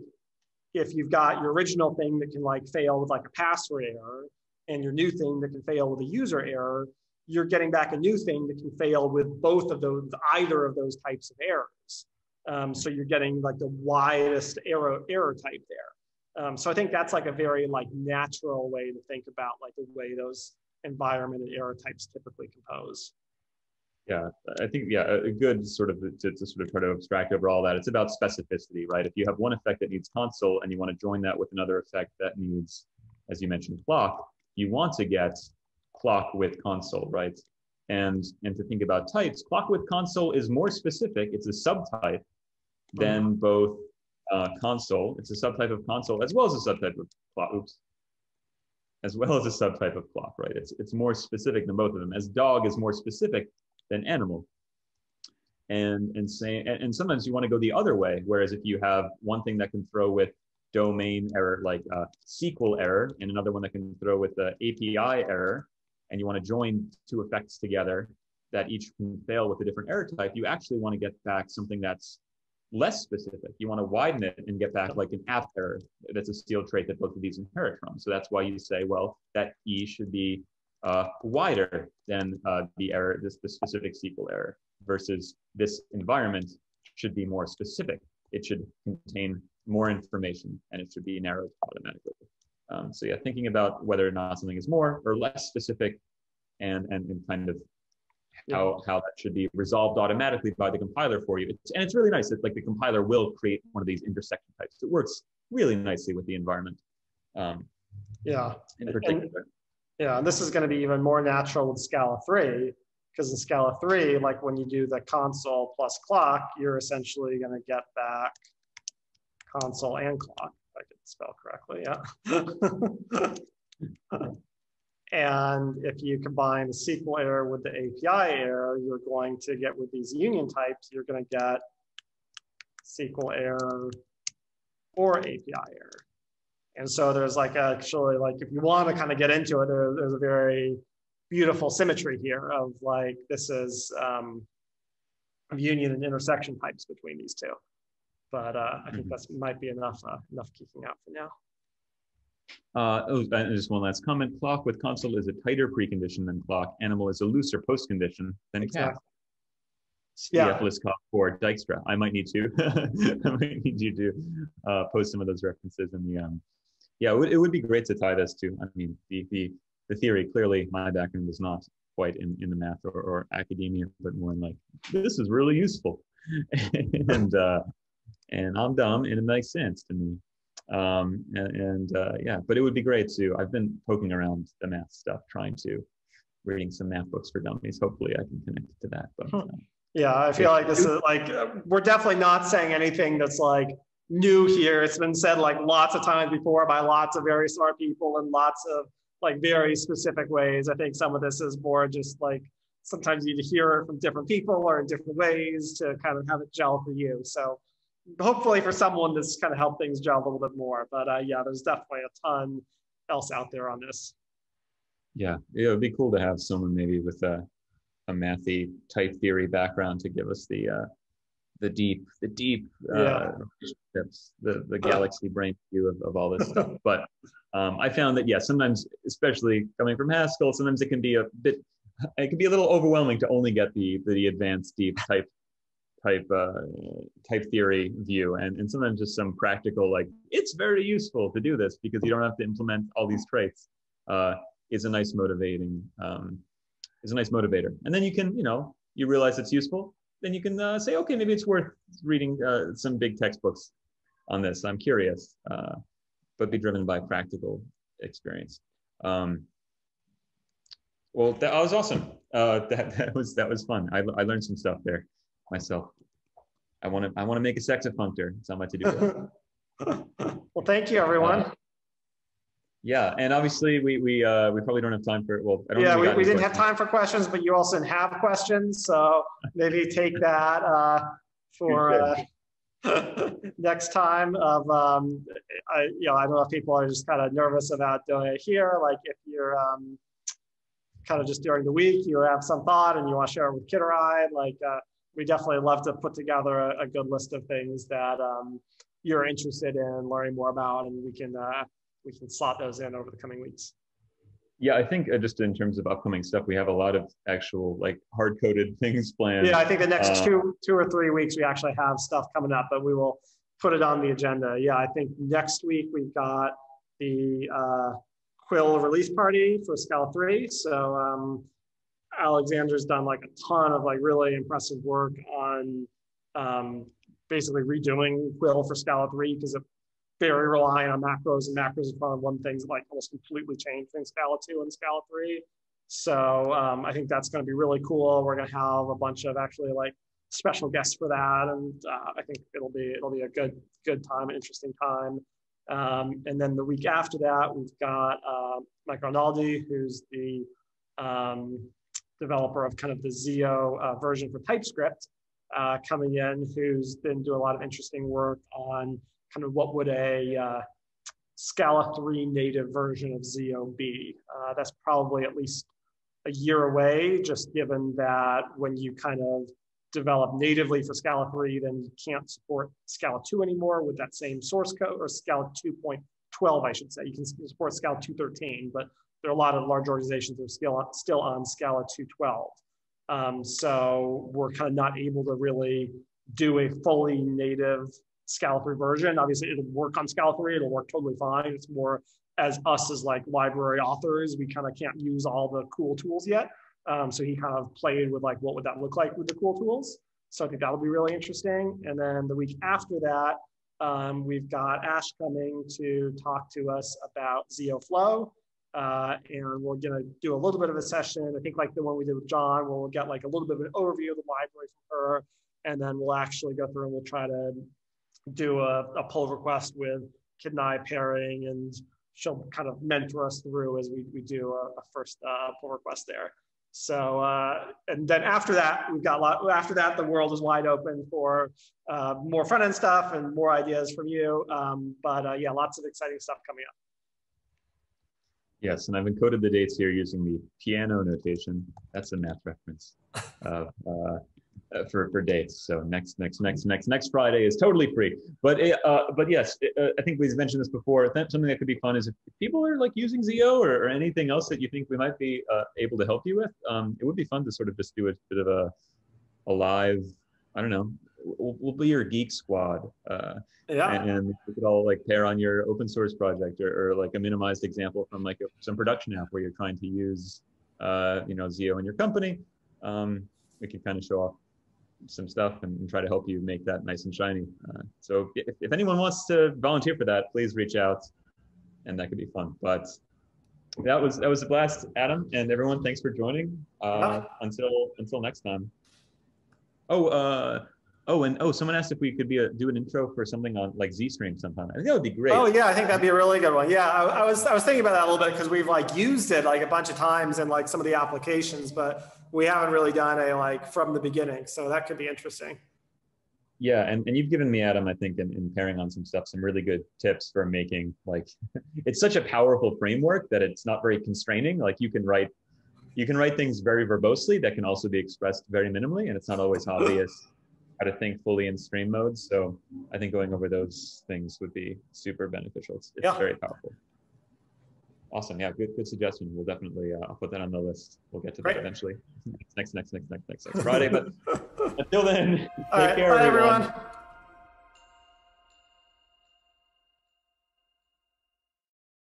if you've got your original thing that can like fail with like a password error and your new thing that can fail with a user error, you're getting back a new thing that can fail with both of those, either of those types of errors. Um, so you're getting like the widest error error type there. Um, so I think that's like a very like natural way to think about like the way those environment and error types typically compose. Yeah, I think yeah, a good sort of to, to sort of try to abstract over all that. It's about specificity, right? If you have one effect that needs console and you want to join that with another effect that needs, as you mentioned, clock, you want to get clock with console, right? And and to think about types, clock with console is more specific. It's a subtype than mm-hmm. both uh, console. It's a subtype of console as well as a subtype of clock. Oops. As well as a subtype of clock, right? It's it's more specific than both of them. As dog is more specific than animal. And and say and, and sometimes you want to go the other way. Whereas if you have one thing that can throw with domain error like uh, SQL error and another one that can throw with the API error, and you want to join two effects together that each can fail with a different error type, you actually want to get back something that's less specific. You want to widen it and get back like an app error. That's a sealed trait that both of these inherit from. So that's why you say, well, that E should be uh, wider than uh, the error, this the specific SQL error, versus this environment should be more specific. It should contain more information and it should be narrowed automatically. Um, so yeah, thinking about whether or not something is more or less specific and, and, and kind of how, how that should be resolved automatically by the compiler for you. It's, and it's really nice that like the compiler will create one of these intersection types. It works really nicely with the environment. Um, yeah. In particular. And, yeah, and this is going to be even more natural with Scala 3 because in Scala 3, like when you do the console plus clock, you're essentially going to get back console and clock. Spell correctly, yeah. and if you combine the SQL error with the API error, you're going to get with these union types, you're going to get SQL error or API error. And so there's like actually like if you want to kind of get into it, there, there's a very beautiful symmetry here of like this is um, union and intersection types between these two but uh, I think mm-hmm. that might be enough uh, enough kicking out for now. Uh, oh, and just one last comment. Clock with console is a tighter precondition than clock. Animal is a looser postcondition than exactly. cat. Yeah. Liskov for Dijkstra. I might need to. I might need you to uh, post some of those references in the. Um, yeah, it would, it would be great to tie this to. I mean, the the the theory. Clearly, my background is not quite in, in the math or, or academia, but more in like this is really useful, and uh, and I'm dumb and it makes sense to me. Um, and, and uh, yeah, but it would be great to. I've been poking around the math stuff, trying to reading some math books for dummies. Hopefully, I can connect to that. But hmm. uh, yeah, I feel like this is like we're definitely not saying anything that's like new here. It's been said like lots of times before by lots of very smart people in lots of like very specific ways. I think some of this is more just like sometimes you need to hear it from different people or in different ways to kind of have it gel for you. So hopefully for someone this kind of help things gel a little bit more. But uh, yeah, there's definitely a ton else out there on this. Yeah, it would be cool to have someone maybe with a, a mathy type theory background to give us the uh, the deep the deep uh, relationships, the the galaxy brain view of, of all this stuff. But um, I found that yeah, sometimes, especially coming from Haskell, sometimes it can be a bit it can be a little overwhelming to only get the the advanced deep type type uh, type theory view. And, and sometimes just some practical like it's very useful to do this because you don't have to implement all these traits uh, is a nice motivating um, is a nice motivator. And then you can you know you realize it's useful then you can uh, say okay maybe it's worth reading uh, some big textbooks on this. I'm curious uh, but be driven by practical experience. Um, well that was awesome. Uh, that, that was that was fun. I, I learned some stuff there myself. I want to I want to make a sex functor. It's on my to-do well, thank you, everyone. Uh, yeah, and obviously we we uh, we probably don't have time for well. yeah, we, we, we didn't questions. have time for questions, but you also have questions, so maybe take that uh, for uh, next time. Of um, I you know I don't know if people are just kind of nervous about doing it here. Like if you're um, kind of just during the week, you have some thought and you want to share it with Kitteride, like. Uh, we definitely love to put together a, a good list of things that um, you're interested in learning more about, and we can uh, we can slot those in over the coming weeks. Yeah, I think uh, just in terms of upcoming stuff, we have a lot of actual like hard coded things planned. Yeah, I think the next uh, two two or three weeks we actually have stuff coming up, but we will put it on the agenda. Yeah, I think next week we've got the uh, Quill release party for Scala 3. So um, Alexander's done like a ton of like really impressive work on um, basically redoing Quill for Scala 3 because it very reliant on macros, and macros is one of one things that like almost completely changed in Scala 2 and Scala 3. So um, I think that's going to be really cool. We're going to have a bunch of actually like special guests for that, and uh, I think it'll be it'll be a good good time, an interesting time. Um, and then the week after that, we've got uh, Mike Arnaldi, who's the um, developer of kind of the ZIO uh, version for TypeScript, uh, coming in, who's been doing a lot of interesting work on kind of what would a uh, Scala 3 native version of ZIO be. Uh, that's probably at least a year away, just given that when you kind of develop natively for Scala 3, then you can't support Scala 2 anymore with that same source code, or Scala 2.12, I should say. You can support Scala 2.13, but there are a lot of large organizations that are still on, still on Scala 2.12. Um, so we're kind of not able to really do a fully native Scala 3 version. Obviously, it'll work on Scala 3. It'll work totally fine. It's more as us as like library authors, we kind of can't use all the cool tools yet. Um, so he kind of played with like, what would that look like with the cool tools? So I think that'll be really interesting. And then the week after that, um, we've got Ash coming to talk to us about ZIO Flow. Uh, and we're going to do a little bit of a session. I think like the one we did with John, where we'll get like a little bit of an overview of the library from her. And then we'll actually go through and we'll try to do a, a pull request with Kit and I pairing and she'll kind of mentor us through as we, we do a, a first uh, pull request there. So, uh, and then after that, we've got a lot, after that, the world is wide open for uh, more front end stuff and more ideas from you. Um, but uh, yeah, lots of exciting stuff coming up. Yes, and I've encoded the dates here using the Peano notation. That's a math reference. Uh, uh, uh, for for dates. So next next next next next Friday is totally free. But uh, but yes, uh, I think we've mentioned this before. Something that could be fun is if people are like using ZIO or, or anything else that you think we might be uh, able to help you with. Um, it would be fun to sort of just do a bit of a a live. I don't know. We'll, we'll be your geek squad. Uh, yeah. And, and, we could all like pair on your open source project or, or like a minimized example from like a, some production app where you're trying to use, uh, you know, ZIO in your company. Um, we can kind of show off some stuff and, and, try to help you make that nice and shiny. Uh, so if, if anyone wants to volunteer for that, please reach out, and that could be fun. But that was that was a blast, Adam, and everyone. Thanks for joining. Uh, until until next time. Oh, uh, oh, and oh, someone asked if we could be a, do an intro for something on like ZStream sometime. I think that would be great. Oh yeah, I think that'd be a really good one. Yeah, I, I was I was thinking about that a little bit because we've like used it like a bunch of times in like some of the applications, but we haven't really done a like from the beginning. So that could be interesting. Yeah, and, and you've given me, Adam, I think, in, in pairing on some stuff, some really good tips for making like it's such a powerful framework that it's not very constraining. Like you can write you can write things very verbosely that can also be expressed very minimally, and it's not always obvious how to think fully in stream mode. So I think going over those things would be super beneficial. It's, it's yeah. very powerful. Awesome. Yeah, good good suggestion. We'll definitely uh, I'll put that on the list. We'll get to Great. that eventually. Next next next next next next Friday. But until then, take right. care, Bye, everyone. everyone.